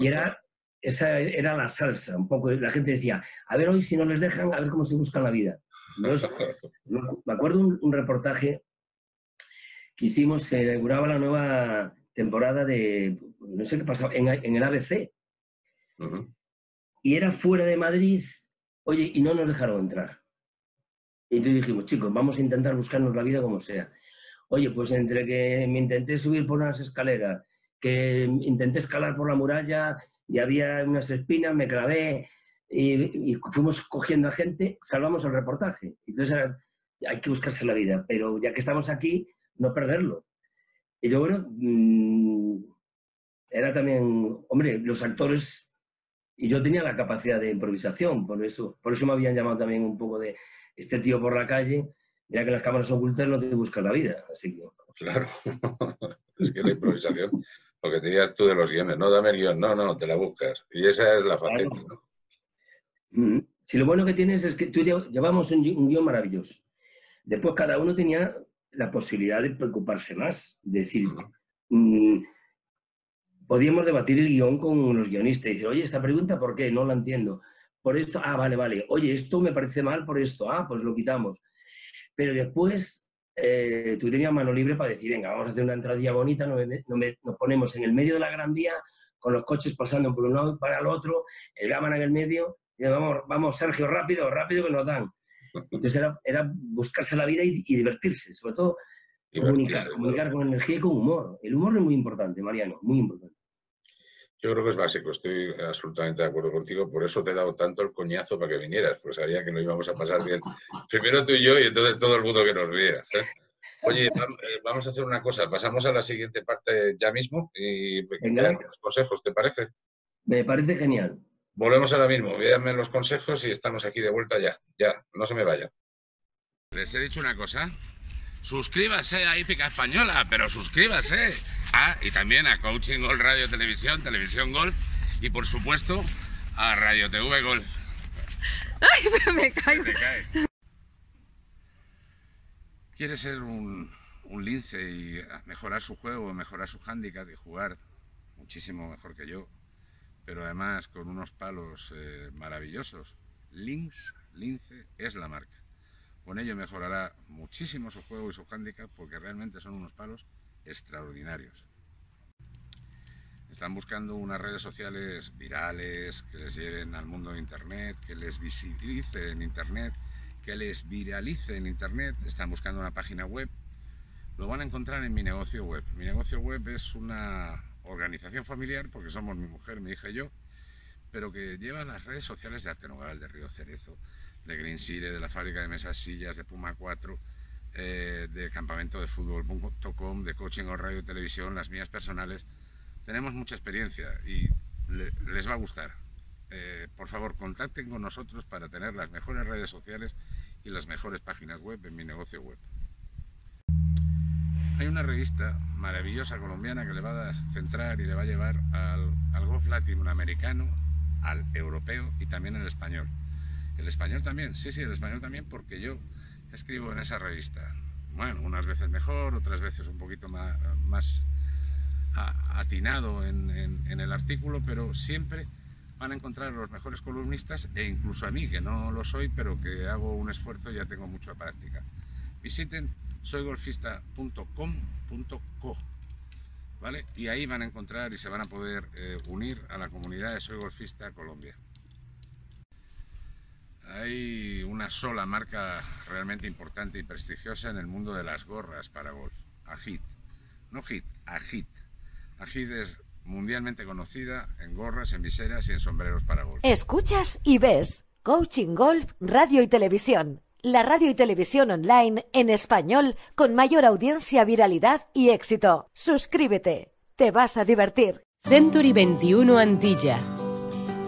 Speaker 2: y era, esa era la salsa, un poco, la gente decía, a ver hoy si no les dejan, a ver cómo se buscan la vida. me acuerdo un, reportaje que hicimos, se inauguraba la nueva temporada de, no sé qué pasaba, en, en el ABC, y era fuera de Madrid, oye, y no nos dejaron entrar. Y entonces dijimos, chicos, vamos a intentar buscarnos la vida como sea. Oye, pues entre que me intenté subir por unas escaleras, que intenté escalar por la muralla y había unas espinas, me clavé y, fuimos cogiendo a gente, salvamos el reportaje. Entonces hay que buscarse la vida, pero ya que estamos aquí, no perderlo. Y yo, bueno, mm, era también, hombre, los actores y yo tenía la capacidad de improvisación, por eso, por eso me habían llamado también un poco de este tío por la calle, ya que las cámaras ocultas no te buscan la vida, así que...
Speaker 1: Claro, es que la improvisación, lo que te digas tú de los guiones, no dame el guion, no, no, te la buscas. Y esa es la faceta, ¿no?
Speaker 2: Mm, si lo bueno que tienes es que tú llevamos un, guion maravilloso. Después cada uno tenía la posibilidad de preocuparse más, decir, podíamos debatir el guion con los guionistas y decir, oye, esta pregunta, ¿por qué? No la entiendo. Por esto, ah, vale, vale. Oye, esto me parece mal por esto, ah, pues lo quitamos. Pero después eh, tú tenías mano libre para decir, venga, vamos a hacer una entradilla bonita, nos, ponemos en el medio de la Gran Vía, con los coches pasando por un lado y para el otro, el Gaman en el medio, y vamos, vamos, Sergio, rápido, rápido que nos dan. Entonces era, era buscarse la vida y, divertirse, sobre todo comunicar, comunicar con energía y con humor. El humor es muy importante, Mariano, muy importante.
Speaker 1: Yo creo que es básico, estoy absolutamente de acuerdo contigo, por eso te he dado tanto el coñazo para que vinieras, pues sabía que nos íbamos a pasar bien. Primero tú y yo y entonces todo el mundo que nos viera. ¿eh? Oye, eh, vamos a hacer una cosa, pasamos a la siguiente parte ya mismo y los consejos, ¿te parece?
Speaker 2: Me parece genial.
Speaker 1: Volvemos ahora mismo. Véanme los consejos y estamos aquí de vuelta ya. Ya, no se me vayan. Les he dicho una cosa. Suscríbase a Hípica Española, pero suscríbase. Ah, y también a Coaching Golf Radio Televisión, Televisión Golf y por supuesto a Radio TV Golf.
Speaker 7: Ay, me caigo.
Speaker 1: Te caes. Quiere ser un, un lince y mejorar su juego, mejorar su handicap y jugar muchísimo mejor que yo, pero además con unos palos eh, maravillosos. Links, lince es la marca. Con ello mejorará muchísimo su juego y su handicap porque realmente son unos palos extraordinarios. Están buscando unas redes sociales virales que les lleven al mundo de Internet, que les visibilice en Internet, que les viralice en Internet. Están buscando una página web. Lo van a encontrar en mi negocio web. Mi negocio web es una organización familiar, porque somos mi mujer, mi hija y yo, pero que lleva las redes sociales de Artenogal, de Río Cerezo, de Green Sire, de la fábrica de mesas sillas, de Puma 4, eh, de campamento de fútbol.com, de coaching o radio y televisión, las mías personales. Tenemos mucha experiencia y les va a gustar. Eh, por favor, contacten con nosotros para tener las mejores redes sociales y las mejores páginas web en mi negocio web. Hay una revista maravillosa colombiana que le va a centrar y le va a llevar al golf latinoamericano, al europeo y también al español. El español también, sí, sí, el español también, porque yo escribo en esa revista. Bueno, unas veces mejor, otras veces un poquito más, atinado en, el artículo, pero siempre van a encontrar los mejores columnistas e incluso a mí, que no lo soy, pero que hago un esfuerzo y ya tengo mucha práctica. Visiten soygolfista.com.co, ¿vale? Y ahí van a encontrar y se van a poder eh, unir a la comunidad de Soy Golfista Colombia. Hay una sola marca realmente importante y prestigiosa en el mundo de las gorras para golf, Agit. No Hit, Agit. Agit es mundialmente conocida en gorras, en viseras y en sombreros para golf.
Speaker 3: Escuchas y ves Coaching Golf, Radio y Televisión. La radio y televisión online en español con mayor audiencia, viralidad y éxito. Suscríbete. Te vas a divertir.
Speaker 8: Century 21 Antilla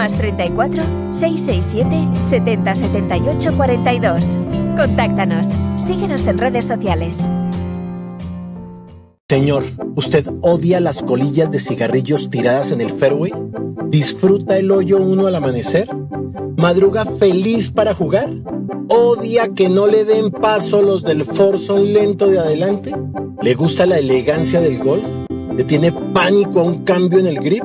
Speaker 9: más 34 667 70 78 42. Contáctanos. Síguenos en redes sociales.
Speaker 10: Señor, ¿usted odia las colillas de cigarrillos tiradas en el fairway? ¿Disfruta el hoyo uno al amanecer? ¿Madruga feliz para jugar? ¿Odia que no le den paso los del Forzón lento de adelante? ¿Le gusta la elegancia del golf? ¿Le tiene pánico a un cambio en el grip?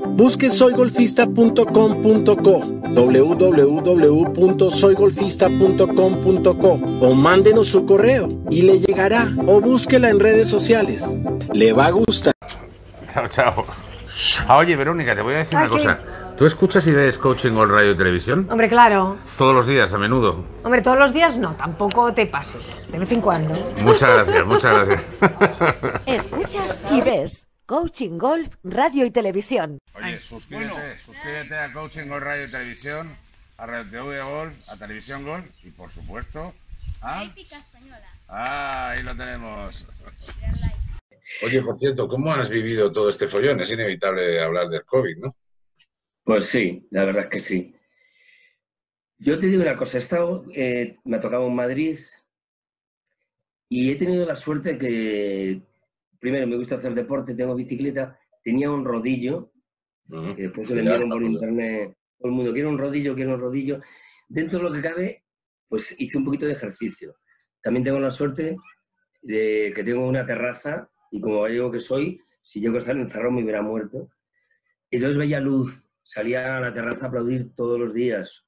Speaker 10: Busque soygolfista.com.co www.soygolfista.com.co o mándenos su correo y le llegará o búsquela en redes sociales. Le va a gustar.
Speaker 1: Chao, chao. Ah, oye, Verónica, te voy a decir una cosa. ¿Tú escuchas y ves Coaching All Radio y Televisión?
Speaker 7: Hombre, claro.
Speaker 1: Todos los días, a menudo.
Speaker 7: Hombre, todos los días no, tampoco te pases. De vez en cuando.
Speaker 1: Muchas gracias, muchas gracias.
Speaker 3: Escuchas y ves Coaching Golf Radio y Televisión.
Speaker 1: Oye, suscríbete, suscríbete a Coaching Golf Radio y Televisión, a Radio TV Golf, a Televisión Golf y por supuesto a...
Speaker 11: Épica española.
Speaker 1: Ah, ahí lo tenemos. Oye, por cierto, ¿cómo has vivido todo este follón? Es inevitable hablar del COVID, ¿no?
Speaker 2: Pues sí, la verdad es que sí. Yo te digo una cosa, he estado, eh, me ha tocado en Madrid y he tenido la suerte que, primero, me gusta hacer deporte, tengo bicicleta, tenía un rodillo, que después se vendieron por internet, todo el mundo quiere un rodillo, quiere un rodillo. Dentro de lo que cabe, pues hice un poquito de ejercicio. También tengo la suerte de que tengo una terraza y como gallego que soy, si llego a estar encerrado me hubiera muerto. Y entonces veía luz, salía a la terraza a aplaudir todos los días.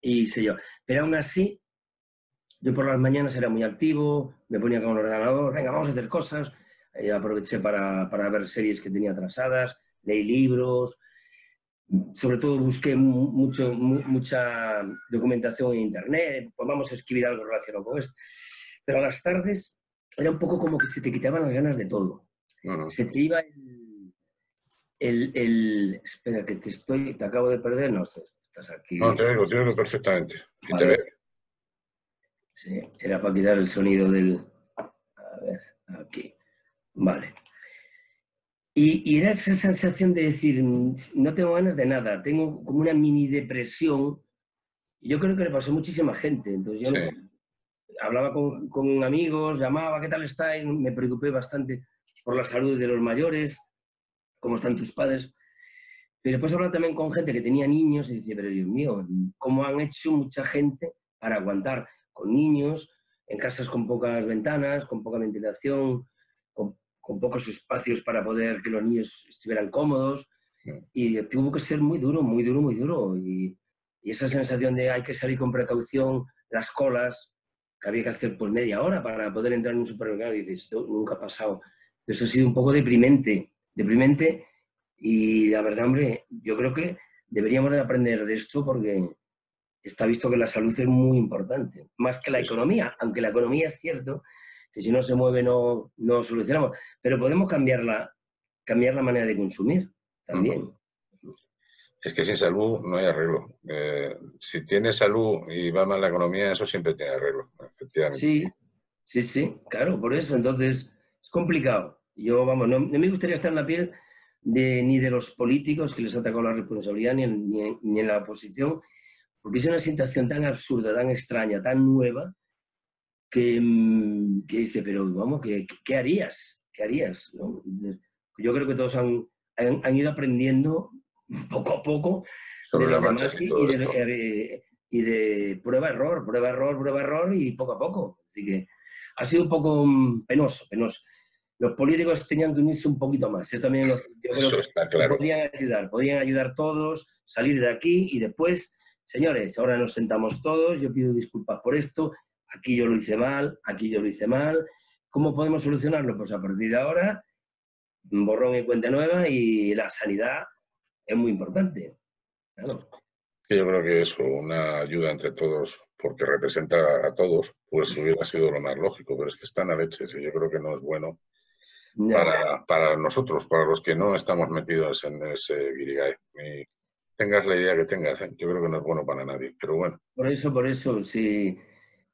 Speaker 2: Y sé yo. Pero aún así, yo por las mañanas era muy activo, me ponía con el ordenador, venga, vamos a hacer cosas. Y aproveché para, para ver series que tenía atrasadas, leí libros, sobre todo busqué mucho, mucha documentación en internet, pues vamos a escribir algo relacionado con esto. Pero a las tardes era un poco como que se te quitaban las ganas de todo. Se te iba el, el, Espera, que te estoy... Te acabo de perder. No, estás aquí.
Speaker 1: No, te digo, te digo perfectamente.
Speaker 2: Sí, era para quitar el sonido del... Vale. Y, y, era esa sensación de decir, no tengo ganas de nada, tengo como una mini depresión. Y yo creo que le pasó a muchísima gente. Entonces yo hablaba con, con, amigos, llamaba, ¿qué tal estáis? Me preocupé bastante por la salud de los mayores, cómo están tus padres. Pero después hablaba también con gente que tenía niños y decía, pero Dios mío, ¿cómo han hecho mucha gente para aguantar con niños en casas con pocas ventanas, con poca ventilación, con, con pocos espacios para poder que los niños estuvieran cómodos? Y tuvo que ser muy duro, muy duro, muy duro. Y, y esa sensación de hay que salir con precaución, las colas, que había que hacer pues media hora para poder entrar en un supermercado y dices, esto nunca ha pasado. Eso ha sido un poco deprimente, deprimente y la verdad, hombre, yo creo que deberíamos de aprender de esto porque está visto que la salud es muy importante, más que la economía, aunque la economía es cierto que si no se mueve no, no solucionamos, pero podemos cambiar la, cambiar la manera de consumir también.
Speaker 1: Es que sin salud no hay arreglo. Eh, si tienes salud y va mal la economía, eso siempre tiene arreglo, efectivamente.
Speaker 2: Sí, sí, sí, claro, por eso. Entonces, es complicado. Yo, vamos, no, me gustaría estar en la piel de, ni de los políticos que les ha atacado la responsabilidad, ni en, ni, en, la oposición, porque es una situación tan absurda, tan extraña, tan nueva, que, mm, que dice, pero vamos, ¿qué, qué harías? ¿Qué harías? Yo creo que todos han, han, han ido aprendiendo poco a poco de los demás eh, y, de, prueba-error, prueba-error, prueba-error y poco a poco. Así que ha sido un poco mm, penoso, penoso. Los políticos tenían que unirse un poquito más. Eso también yo creo
Speaker 1: Eso está claro.
Speaker 2: podían ayudar, podían ayudar todos, salir de aquí y después, señores, ahora nos sentamos todos, yo pido disculpas por esto, aquí yo lo hice mal, aquí yo lo hice mal. ¿Cómo podemos solucionarlo? Pues a partir de ahora, borrón y cuenta nueva y la sanidad es muy importante. Claro.
Speaker 1: Yo creo que eso, una ayuda entre todos, porque representa a todos, pues hubiera sido lo más lógico, pero es que están a leches y yo creo que no es bueno para, para, nosotros, para los que no estamos metidos en ese guirigay. Y tengas la idea que tengas, ¿eh? yo creo que no es bueno para nadie, pero bueno.
Speaker 2: Por eso, por eso, sí,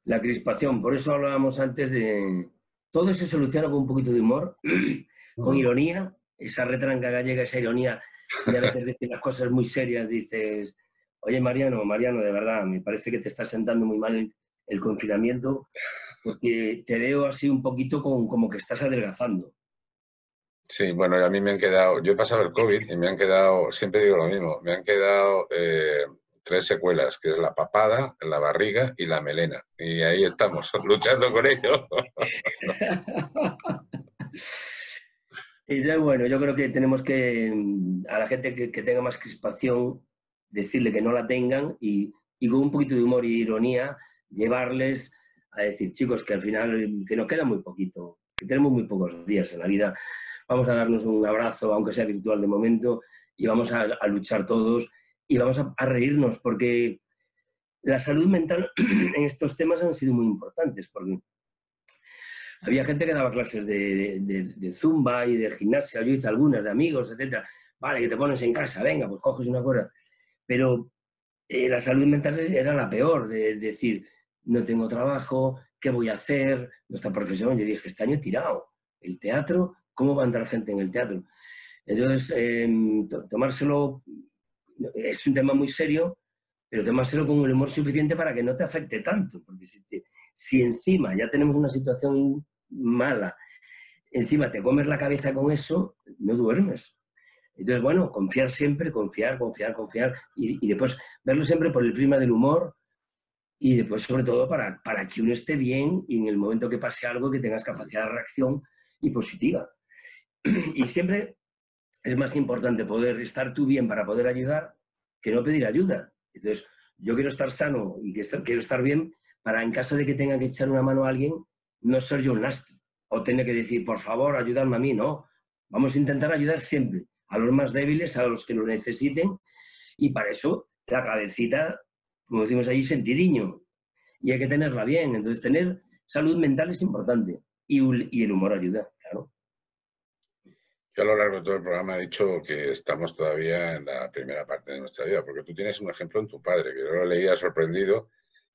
Speaker 2: la crispación, por eso hablábamos antes de... Todo se soluciona con un poquito de humor, con ironía, esa retranca gallega, esa ironía y a veces decir las cosas muy serias, dices, oye Mariano, Mariano, de verdad, me parece que te está sentando muy mal el, confinamiento, porque te veo así un poquito como, como que estás adelgazando.
Speaker 1: Sí, bueno, a mí me han quedado, yo he pasado el COVID y me han quedado, siempre digo lo mismo, me han quedado eh, tres secuelas, que es la papada, la barriga y la melena. Y ahí estamos, luchando con ello.
Speaker 2: Y bueno, yo creo que tenemos que, mm, a la gente que, tenga más crispación, decirle que no la tengan y, con un poquito de humor y ironía, llevarles a decir, chicos, que al final, que nos queda muy poquito, que tenemos muy pocos días en la vida, vamos a darnos un abrazo, aunque sea virtual de momento, y vamos a luchar todos y vamos a, reírnos, porque la salud mental en estos temas han sido muy importantes, porque había gente que daba clases de, zumba y de gimnasia, yo hice algunas de amigos, etcétera. Vale, que te pones en casa, venga, pues coges una cuerda. Pero eh, la salud mental era la peor, de, decir, no tengo trabajo, ¿qué voy a hacer? Nuestra profesión, yo dije, este año he tirado. El teatro, ¿cómo va a entrar gente en el teatro? Entonces, em, to- tomárselo es un tema muy serio, pero tomárselo con el humor suficiente para que no te afecte tanto, porque si, te- si encima ya tenemos una situación mala, encima te comes la cabeza con eso, no duermes. Entonces, bueno, confiar siempre, confiar, confiar, confiar, y, y después verlo siempre por el prisma del humor, y después, sobre todo, para, para que uno esté bien y en el momento que pase algo, que tengas capacidad de reacción y positiva. Y siempre es más importante poder estar tú bien para poder ayudar que no pedir ayuda. Entonces, yo quiero estar sano y quiero estar bien para, en caso de que tenga que echar una mano a alguien, no ser yo un lastre. O tener que decir, por favor, ayudarme a mí. No. Vamos a intentar ayudar siempre a los más débiles, a los que lo necesiten. Y para eso, la cabecita, como decimos ahí, sentidiño. Y hay que tenerla bien. Entonces, tener salud mental es importante. Y, el humor ayuda.
Speaker 1: Yo a lo largo de todo el programa he dicho que estamos todavía en la primera parte de nuestra vida, porque tú tienes un ejemplo en tu padre, que yo lo leía sorprendido,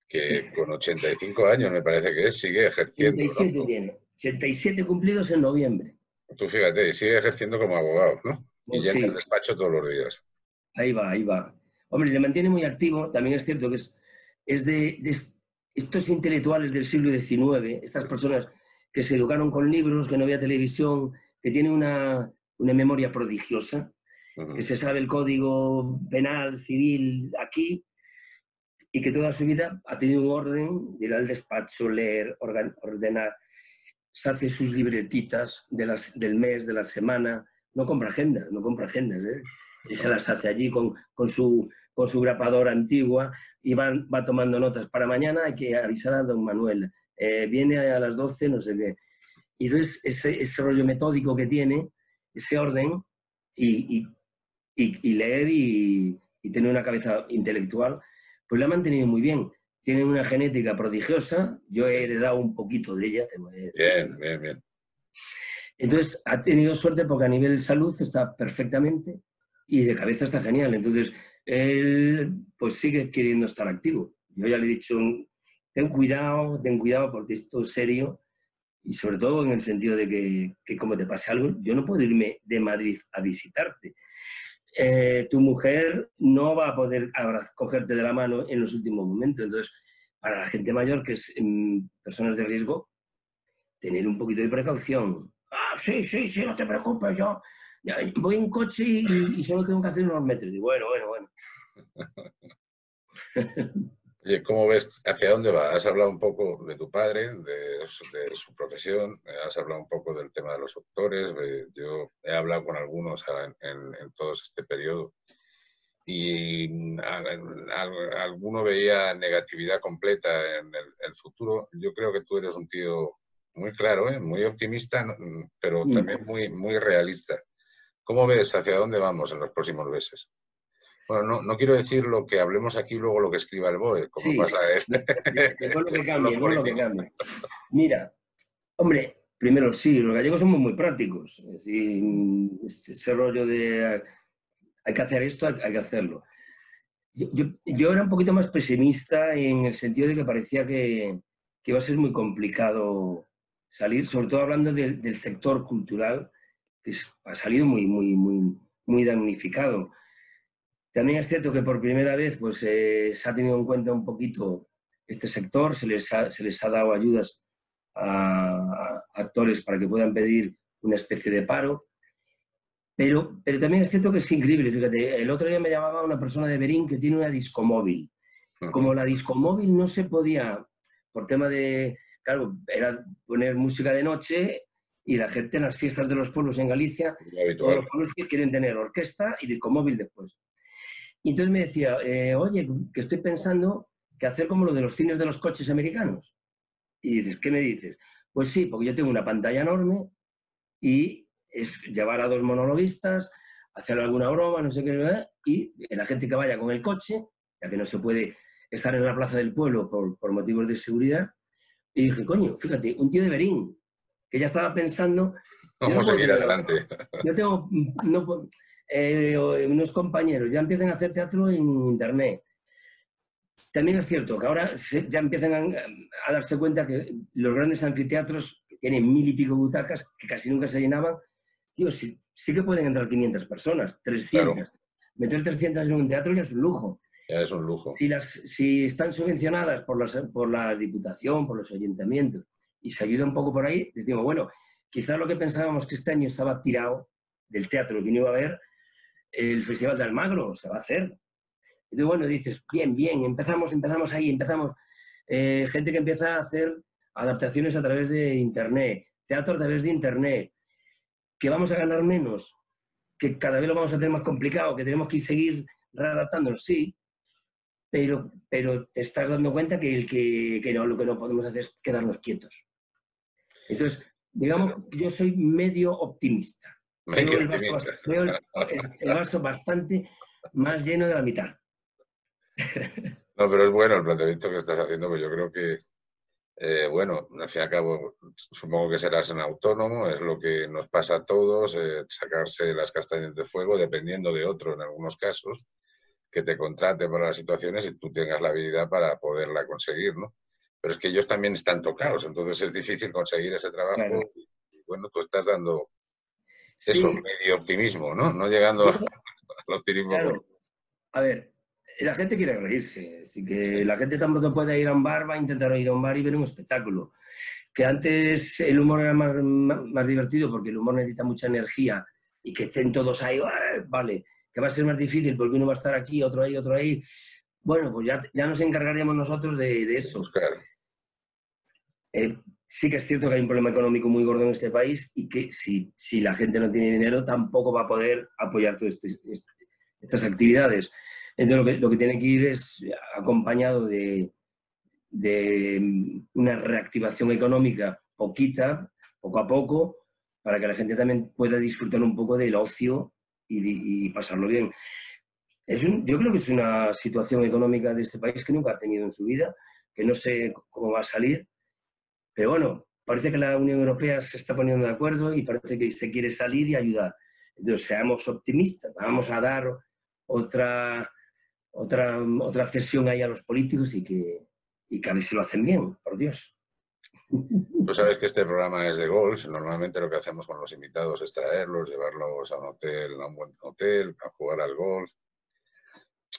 Speaker 1: que con 85 años me parece que es, sigue ejerciendo. ¿no?
Speaker 2: 87 tiene. 87 cumplidos en noviembre.
Speaker 1: Tú fíjate, sigue ejerciendo como abogado, ¿no? Y
Speaker 2: Pues
Speaker 1: llena
Speaker 2: sí.
Speaker 1: el despacho todos los días.
Speaker 2: Ahí va, ahí va. Hombre, le mantiene muy activo. También es cierto que es, es de, de es- estos intelectuales del siglo XIX, estas personas que se educaron con libros, que no había televisión, que tienen una, una memoria prodigiosa, que se sabe el código penal, civil aquí, y que toda su vida ha tenido un orden de ir al despacho, leer, organ- ordenar, se hace sus libretitas de las, del mes, de la semana, no compra agendas, no compra agendas, ¿eh? y se las hace allí con, con su, con su grapadora antigua y va, va tomando notas. Para mañana hay que avisar a don Manuel, eh, viene a las 12, no sé qué. Y entonces ese, ese rollo metódico que tiene, ese orden, y, y- y- leer y, y tener una cabeza intelectual, pues la ha mantenido muy bien. Tiene una genética prodigiosa, yo he heredado un poquito de ella.
Speaker 1: Bien, bien, bien.
Speaker 2: entonces, ha tenido suerte porque a nivel salud está perfectamente y de cabeza está genial. Entonces, él pues sigue queriendo estar activo. Yo ya le he dicho, ten cuidado, ten cuidado porque esto es serio y sobre todo en el sentido de que, que como te pase algo, yo no puedo irme de Madrid a visitarte. Eh, tu mujer no va a poder cogerte de la mano en los últimos momentos. Entonces, para la gente mayor, que es mm, personas de riesgo, tener un poquito de precaución. Ah, sí, sí, sí, no te preocupes, yo voy en coche y, y solo tengo que hacer unos metros. Y bueno, bueno, bueno.
Speaker 1: ¿cómo ves hacia dónde va? Has hablado un poco de tu padre, de, su- de su profesión, eh, has hablado un poco del tema de los doctores. eh, Yo he hablado con algunos en, todo este periodo y mm, al- al- alguno veía negatividad completa en el, el futuro. Yo creo que tú eres un tío muy claro, ¿eh? muy optimista. Mm, pero
Speaker 2: Mm.
Speaker 1: también muy, muy realista. ¿Cómo ves hacia dónde vamos en los próximos meses? Bueno, no, no quiero decir lo que hablemos aquí luego lo que escriba el BOE, como
Speaker 2: Sí.
Speaker 1: pasa es.
Speaker 2: Después lo que cambie, después lo que cambie. Mira, hombre, primero sí, los gallegos somos muy prácticos. Es decir, ese rollo de hay que hacer esto, hay, que hacerlo. Yo, yo- yo era un poquito más pesimista en el sentido de que parecía que, que iba a ser muy complicado salir, sobre todo hablando del, del sector cultural, que es- ha salido muy, muy, muy, muy damnificado. También es cierto que por primera vez pues, eh, se ha tenido en cuenta un poquito este sector, se les ha, se les ha dado ayudas a, a actores para que puedan pedir una especie de paro. Pero, pero también es cierto que es increíble, fíjate, el otro día me llamaba una persona de Berín que tiene una discomóvil. Como la discomóvil no se podía, por tema de, claro, era poner música de noche y la gente en las fiestas de los pueblos en Galicia, todos los pueblos que quieren tener orquesta y discomóvil después. Y entonces me decía, eh, oye, que estoy pensando que hacer como lo de los cines de los coches americanos. Y dices, ¿qué me dices? Pues sí, porque yo tengo una pantalla enorme y es llevar a dos monologuistas, hacer alguna broma, no sé qué, ¿verdad? y la gente que vaya con el coche, ya que no se puede estar en la plaza del pueblo por, por motivos de seguridad, y dije, coño, fíjate, un tío de Berín, que ya estaba pensando...
Speaker 1: Vamos a seguir adelante.
Speaker 2: Yo tengo no, eh, unos compañeros, ya empiezan a hacer teatro en internet. También es cierto que ahora ya empiezan a, darse cuenta que los grandes anfiteatros, que tienen mil y pico butacas, que casi nunca se llenaban, digo, sí, sí que pueden entrar 500 personas, 300. Meter 300 en un teatro ya es un lujo.
Speaker 1: Ya es un lujo.
Speaker 2: Si, las, si están subvencionadas por, las, por la Diputación, por los ayuntamientos, y se ayuda un poco por ahí, decimos, bueno, quizás lo que pensábamos que este año estaba tirado del teatro que no iba a haber, el Festival de Almagro se va a hacer. Entonces, bueno, dices, bien, bien, empezamos, empezamos ahí, empezamos. Eh, gente que empieza a hacer adaptaciones a través de Internet, teatro a través de Internet, que vamos a ganar menos, que cada vez lo vamos a hacer más complicado, que tenemos que seguir readaptándonos, sí, pero, pero te estás dando cuenta que, el que, que no, lo que no podemos hacer es quedarnos quietos. Entonces, digamos yo soy medio optimista. Veo, el vaso, bastante más lleno de la mitad.
Speaker 1: No, pero es bueno el planteamiento que estás haciendo, porque yo creo que, eh, bueno, al fin y al cabo, supongo que serás un autónomo, es lo que nos pasa a todos, eh, sacarse las castañas de fuego, dependiendo de otro en algunos casos, que te contrate para las situaciones y tú tengas la habilidad para poderla conseguir, ¿no? Pero es que ellos también están tocados, entonces es difícil conseguir ese trabajo. Y, bueno, tú estás dando eso, medio optimismo, ¿no? No llegando a, los optimismo.
Speaker 2: A ver, la gente quiere reírse, así que la gente tampoco puede ir a un bar, va a intentar ir a un bar y ver un espectáculo. Que antes el humor era más, más, divertido porque el humor necesita mucha energía y que estén todos ahí, vale, que va a ser más difícil porque uno va a estar aquí, otro ahí, otro ahí. Bueno, pues ya, ya nos encargaríamos nosotros de, de eso. Eh, sí que es cierto que hay un problema económico muy gordo en este país y que si, si la gente no tiene dinero tampoco va a poder apoyar todas este, este, estas actividades. Entonces lo que, lo que, tiene que ir es acompañado de, de una reactivación económica poquita, poco a poco, para que la gente también pueda disfrutar un poco del ocio y, pasarlo bien. Es yo creo que es una situación económica de este país que nunca ha tenido en su vida, que no sé cómo va a salir, pero bueno, parece que la Unión Europea se está poniendo de acuerdo y parece que se quiere salir y ayudar. Entonces, seamos optimistas, vamos a dar otra, otra, otra cesión ahí a los políticos y que, y que a ver si lo hacen bien, por Dios.
Speaker 1: Tú sabes que este programa es de golf. Normalmente lo que hacemos con los invitados es traerlos, llevarlos a un hotel, a un buen hotel, a jugar al golf.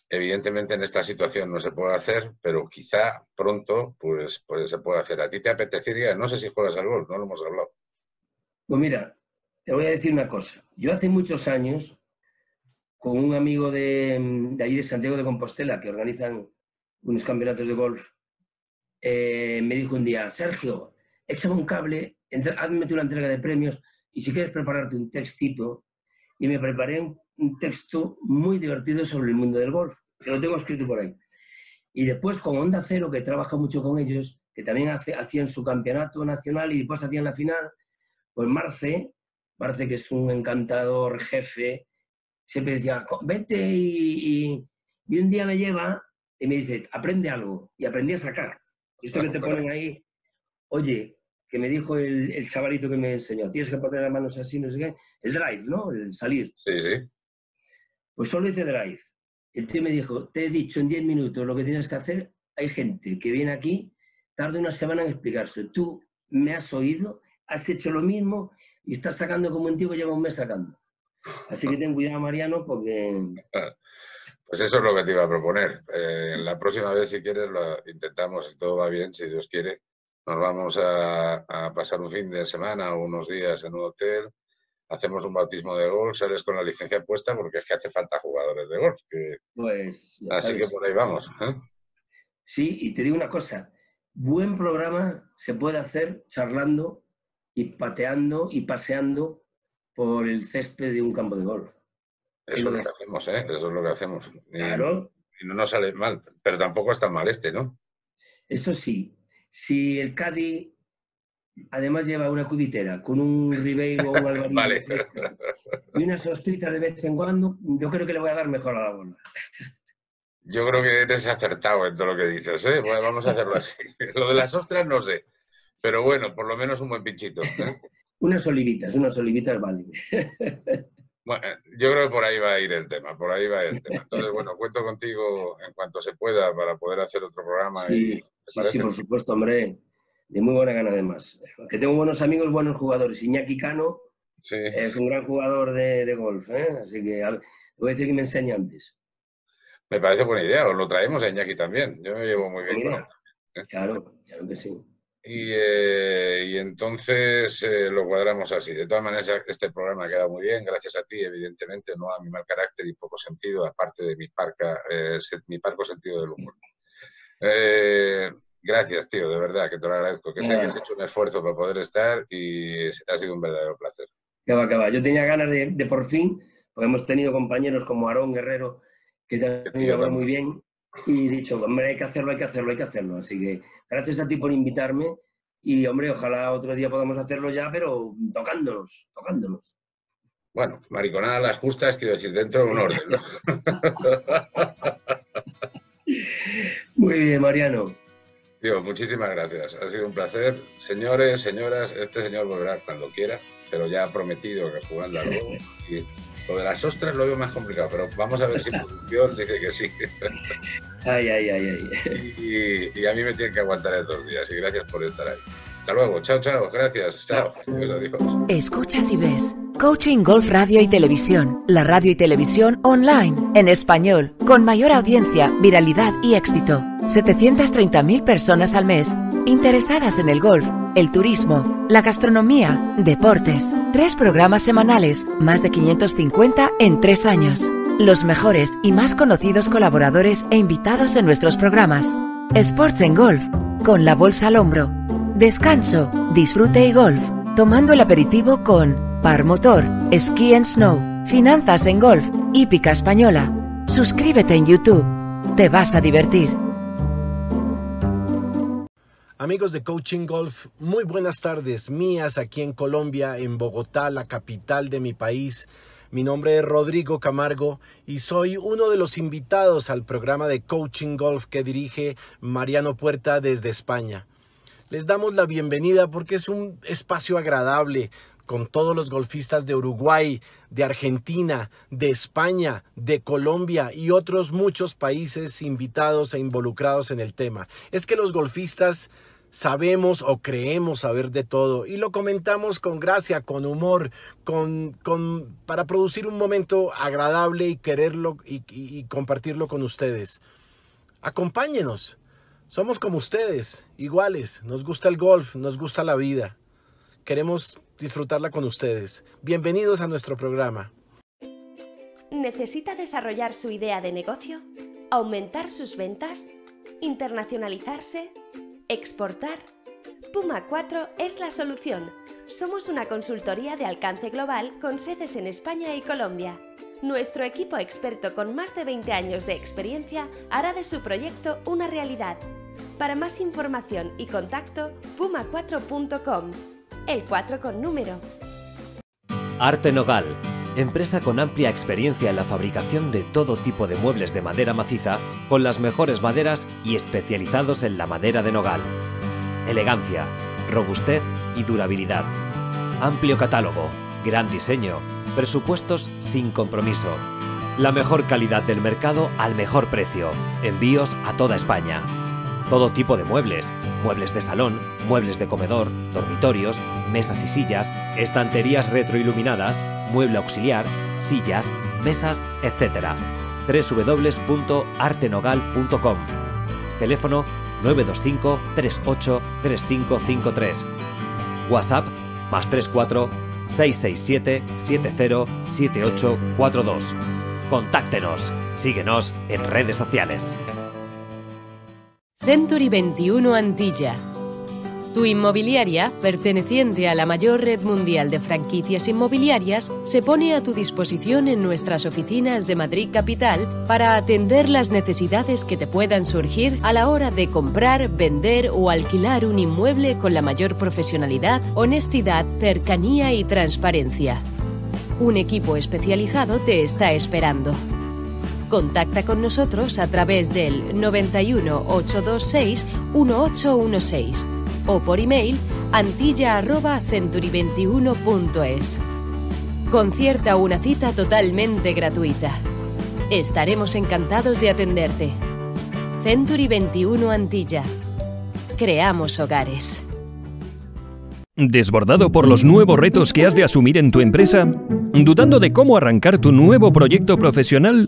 Speaker 1: Evidentemente en esta situación no se puede hacer, pero quizá pronto pues, pues se puede hacer. ¿A ti te apetecería? No sé si juegas al golf, no lo hemos hablado.
Speaker 2: Pues mira, te voy a decir una cosa. Yo hace muchos años, con un amigo de, de allí de Santiago de Compostela, que organizan unos campeonatos de golf eh, me dijo un día, Sergio, échame un cable, hazme una entrega de premios y si quieres prepararte un textito. Y me preparé un, texto muy divertido sobre el mundo del golf, que lo tengo escrito por ahí. Y después con Onda Cero, que trabaja mucho con ellos, que también hace, hacían su campeonato nacional y después hacían la final, pues Marce, Marce que es un encantador jefe, siempre decía, vete y, y un día me lleva y me dice, aprende algo. Y aprendí a sacar. Y esto que te ponen ahí, oye, que me dijo el, chavalito que me enseñó, tienes que poner las manos así, no sé qué, el drive, ¿no? El salir.
Speaker 1: Sí, sí.
Speaker 2: Pues solo hice drive. El tío me dijo, te he dicho en 10 minutos lo que tienes que hacer. Hay gente que viene aquí, tarda una semana en explicarse. Tú me has oído, has hecho lo mismo y estás sacando como un tío lleva un mes sacando. Así que ten cuidado, Mariano, porque
Speaker 1: Pues eso es lo que te iba a proponer. Eh, la próxima vez, si quieres, lo intentamos, si todo va bien, si Dios quiere, nos vamos a, pasar un fin de semana o unos días en un hotel, hacemos un bautismo de golf, sales con la licencia puesta porque es que hace falta jugadores de golf.
Speaker 2: pues,
Speaker 1: Así que por ahí vamos. ¿eh?
Speaker 2: Sí, y te digo una cosa, buen programa se puede hacer charlando y pateando y paseando por el césped de un campo de golf.
Speaker 1: Eso es lo que hacemos, ¿eh? Eso es lo que hacemos.
Speaker 2: Claro.
Speaker 1: Y no nos sale mal, pero tampoco está mal este, ¿no?
Speaker 2: Eso sí, si el Cádiz Además lleva una cubitera con un ribeiro o un alvarillo
Speaker 1: Vale.
Speaker 2: y unas ostritas de vez en cuando. Yo creo que le voy a dar mejor a la bola.
Speaker 1: Yo creo que eres acertado en todo lo que dices, ¿eh? Bueno, vamos a hacerlo así. Lo de las ostras no sé, pero bueno, por lo menos un buen pinchito. ¿eh?
Speaker 2: Unas olivitas, unas olivitas valen.
Speaker 1: Bueno, yo creo que por ahí va a ir el tema, por ahí va el tema. Entonces, bueno, cuento contigo en cuanto se pueda para poder hacer otro programa. y,
Speaker 2: Sí, por supuesto, hombre. De muy buena gana, además. Que tengo buenos amigos, buenos jugadores. Iñaki Cano
Speaker 1: Sí.
Speaker 2: es un gran jugador de, de golf, ¿eh? Así que a- voy a decir que me enseñe antes.
Speaker 1: Me parece buena idea, os lo traemos a Iñaki también. Yo me llevo muy bien con él.
Speaker 2: Mira, claro, claro que sí.
Speaker 1: Y, eh, y entonces eh, lo cuadramos así. De todas maneras, este programa ha quedado muy bien, gracias a ti, evidentemente, no a mi mal carácter y poco sentido, aparte de mi, parca, eh, mi parco sentido del humor. Eh, gracias, tío, de verdad, que te lo agradezco. Que sé que has hecho un esfuerzo para poder estar y ha sido un verdadero placer.
Speaker 2: Que va, que va. Yo tenía ganas de, de por fin, porque hemos tenido compañeros como Aarón Guerrero, que te han
Speaker 1: tío,
Speaker 2: ido hablar
Speaker 1: vamos.
Speaker 2: muy bien, y he dicho, hombre, hay que hacerlo, hay que hacerlo, hay que hacerlo. Así que gracias a ti por invitarme, y hombre, ojalá otro día podamos hacerlo ya, pero tocándonos, tocándonos.
Speaker 1: Bueno, mariconadas las justas, quiero decir, dentro de un orden. ¿no?
Speaker 2: Muy bien, Mariano.
Speaker 1: Tío, muchísimas gracias. Ha sido un placer. Señores, señoras, este señor volverá cuando quiera, pero ya ha prometido que jugando al juego. Y lo de las ostras lo veo más complicado, pero vamos a ver si producción dice que sí.
Speaker 2: Ay, ay, ay, ay.
Speaker 1: Y, y a mí me tienen que aguantar estos días. Y gracias por estar ahí. Hasta luego. Chao, chao. Gracias. Chao. Adiós, adiós.
Speaker 3: Escuchas y ves. Coaching Golf Radio y Televisión. La radio y televisión online, en español, con mayor audiencia, viralidad y éxito. 730.000 personas al mes interesadas en el golf, el turismo, la gastronomía, deportes. Tres programas semanales, más de 550 en tres años. Los mejores y más conocidos colaboradores e invitados en nuestros programas. Sports en Golf, con la bolsa al hombro. Descanso, disfrute y golf, tomando el aperitivo con Par Motor, Ski and Snow, Finanzas en Golf, Hípica Española. Suscríbete en YouTube. Te vas a divertir.
Speaker 10: Amigos de Coaching Golf, muy buenas tardes mías aquí en Colombia, en Bogotá, la capital de mi país. Mi nombre es Rodrigo Camargo y soy uno de los invitados al programa de Coaching Golf que dirige Mariano Puerta desde España. Les damos la bienvenida porque es un espacio agradable con todos los golfistas de Uruguay, de Argentina, de España, de Colombia y otros muchos países invitados e involucrados en el tema. Es que los golfistas sabemos o creemos saber de todo y lo comentamos con gracia, con humor, con, con, para producir un momento agradable y quererlo y, y- y compartirlo con ustedes. Acompáñenos. Somos como ustedes, iguales. Nos gusta el golf, nos gusta la vida. Queremos disfrutarla con ustedes. Bienvenidos a nuestro programa.
Speaker 11: ¿Necesita desarrollar su idea de negocio? ¿Aumentar sus ventas? ¿Internacionalizarse? ¿Exportar? Puma 4 es la solución. Somos una consultoría de alcance global con sedes en España y Colombia. Nuestro equipo experto con más de 20 años de experiencia hará de su proyecto una realidad. Para más información y contacto, puma4.com. El 4 con número.
Speaker 5: Arte Nogal, empresa con amplia experiencia en la fabricación de todo tipo de muebles de madera maciza, con las mejores maderas y especializados en la madera de nogal. Elegancia, robustez y durabilidad. Amplio catálogo, gran diseño, presupuestos sin compromiso. La mejor calidad del mercado al mejor precio. Envíos a toda España. Todo tipo de muebles, muebles de salón, muebles de comedor, dormitorios, mesas y sillas, estanterías retroiluminadas, mueble auxiliar, sillas, mesas, etc. www.artenogal.com Teléfono 925 38 3553 WhatsApp más 34 667 70 7842 Contáctenos, síguenos en redes sociales.
Speaker 8: Century 21 Antilla. Tu inmobiliaria, perteneciente a la mayor red mundial de franquicias inmobiliarias, se pone a tu disposición en nuestras oficinas de Madrid Capital para atender las necesidades que te puedan surgir a la hora de comprar, vender o alquilar un inmueble con la mayor profesionalidad, honestidad, cercanía y transparencia. Un equipo especializado te está esperando. Contacta con nosotros a través del 91 826 1816 o por email antilla.century21.es. Concierta una cita totalmente gratuita. Estaremos encantados de atenderte. Century 21 Antilla. Creamos hogares.
Speaker 12: ¿Desbordado por los nuevos retos que has de asumir en tu empresa? ¿Dudando de cómo arrancar tu nuevo proyecto profesional?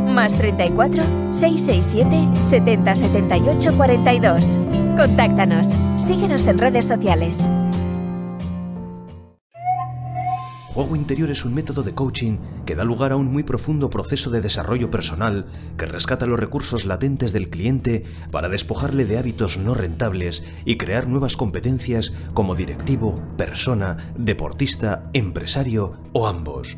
Speaker 9: más 34 667 70 78 42. Contáctanos. Síguenos en redes sociales.
Speaker 13: Juego Interior es un método de coaching que da lugar a un muy profundo proceso de desarrollo personal que rescata los recursos latentes del cliente para despojarle de hábitos no rentables y crear nuevas competencias como directivo, persona, deportista, empresario o ambos.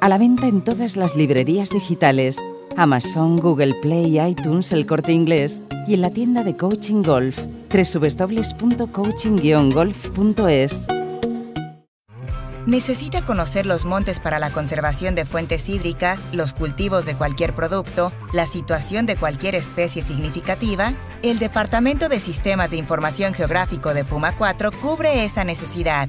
Speaker 14: A la venta en todas las librerías digitales. Amazon, Google Play, iTunes, El Corte Inglés y en la tienda de Coaching Golf www.coaching-golf.es.
Speaker 15: ¿Necesita conocer los montes para la conservación de fuentes hídricas, los cultivos de cualquier producto, la situación de cualquier especie significativa? El Departamento de Sistemas de Información Geográfico de Puma 4 cubre esa necesidad.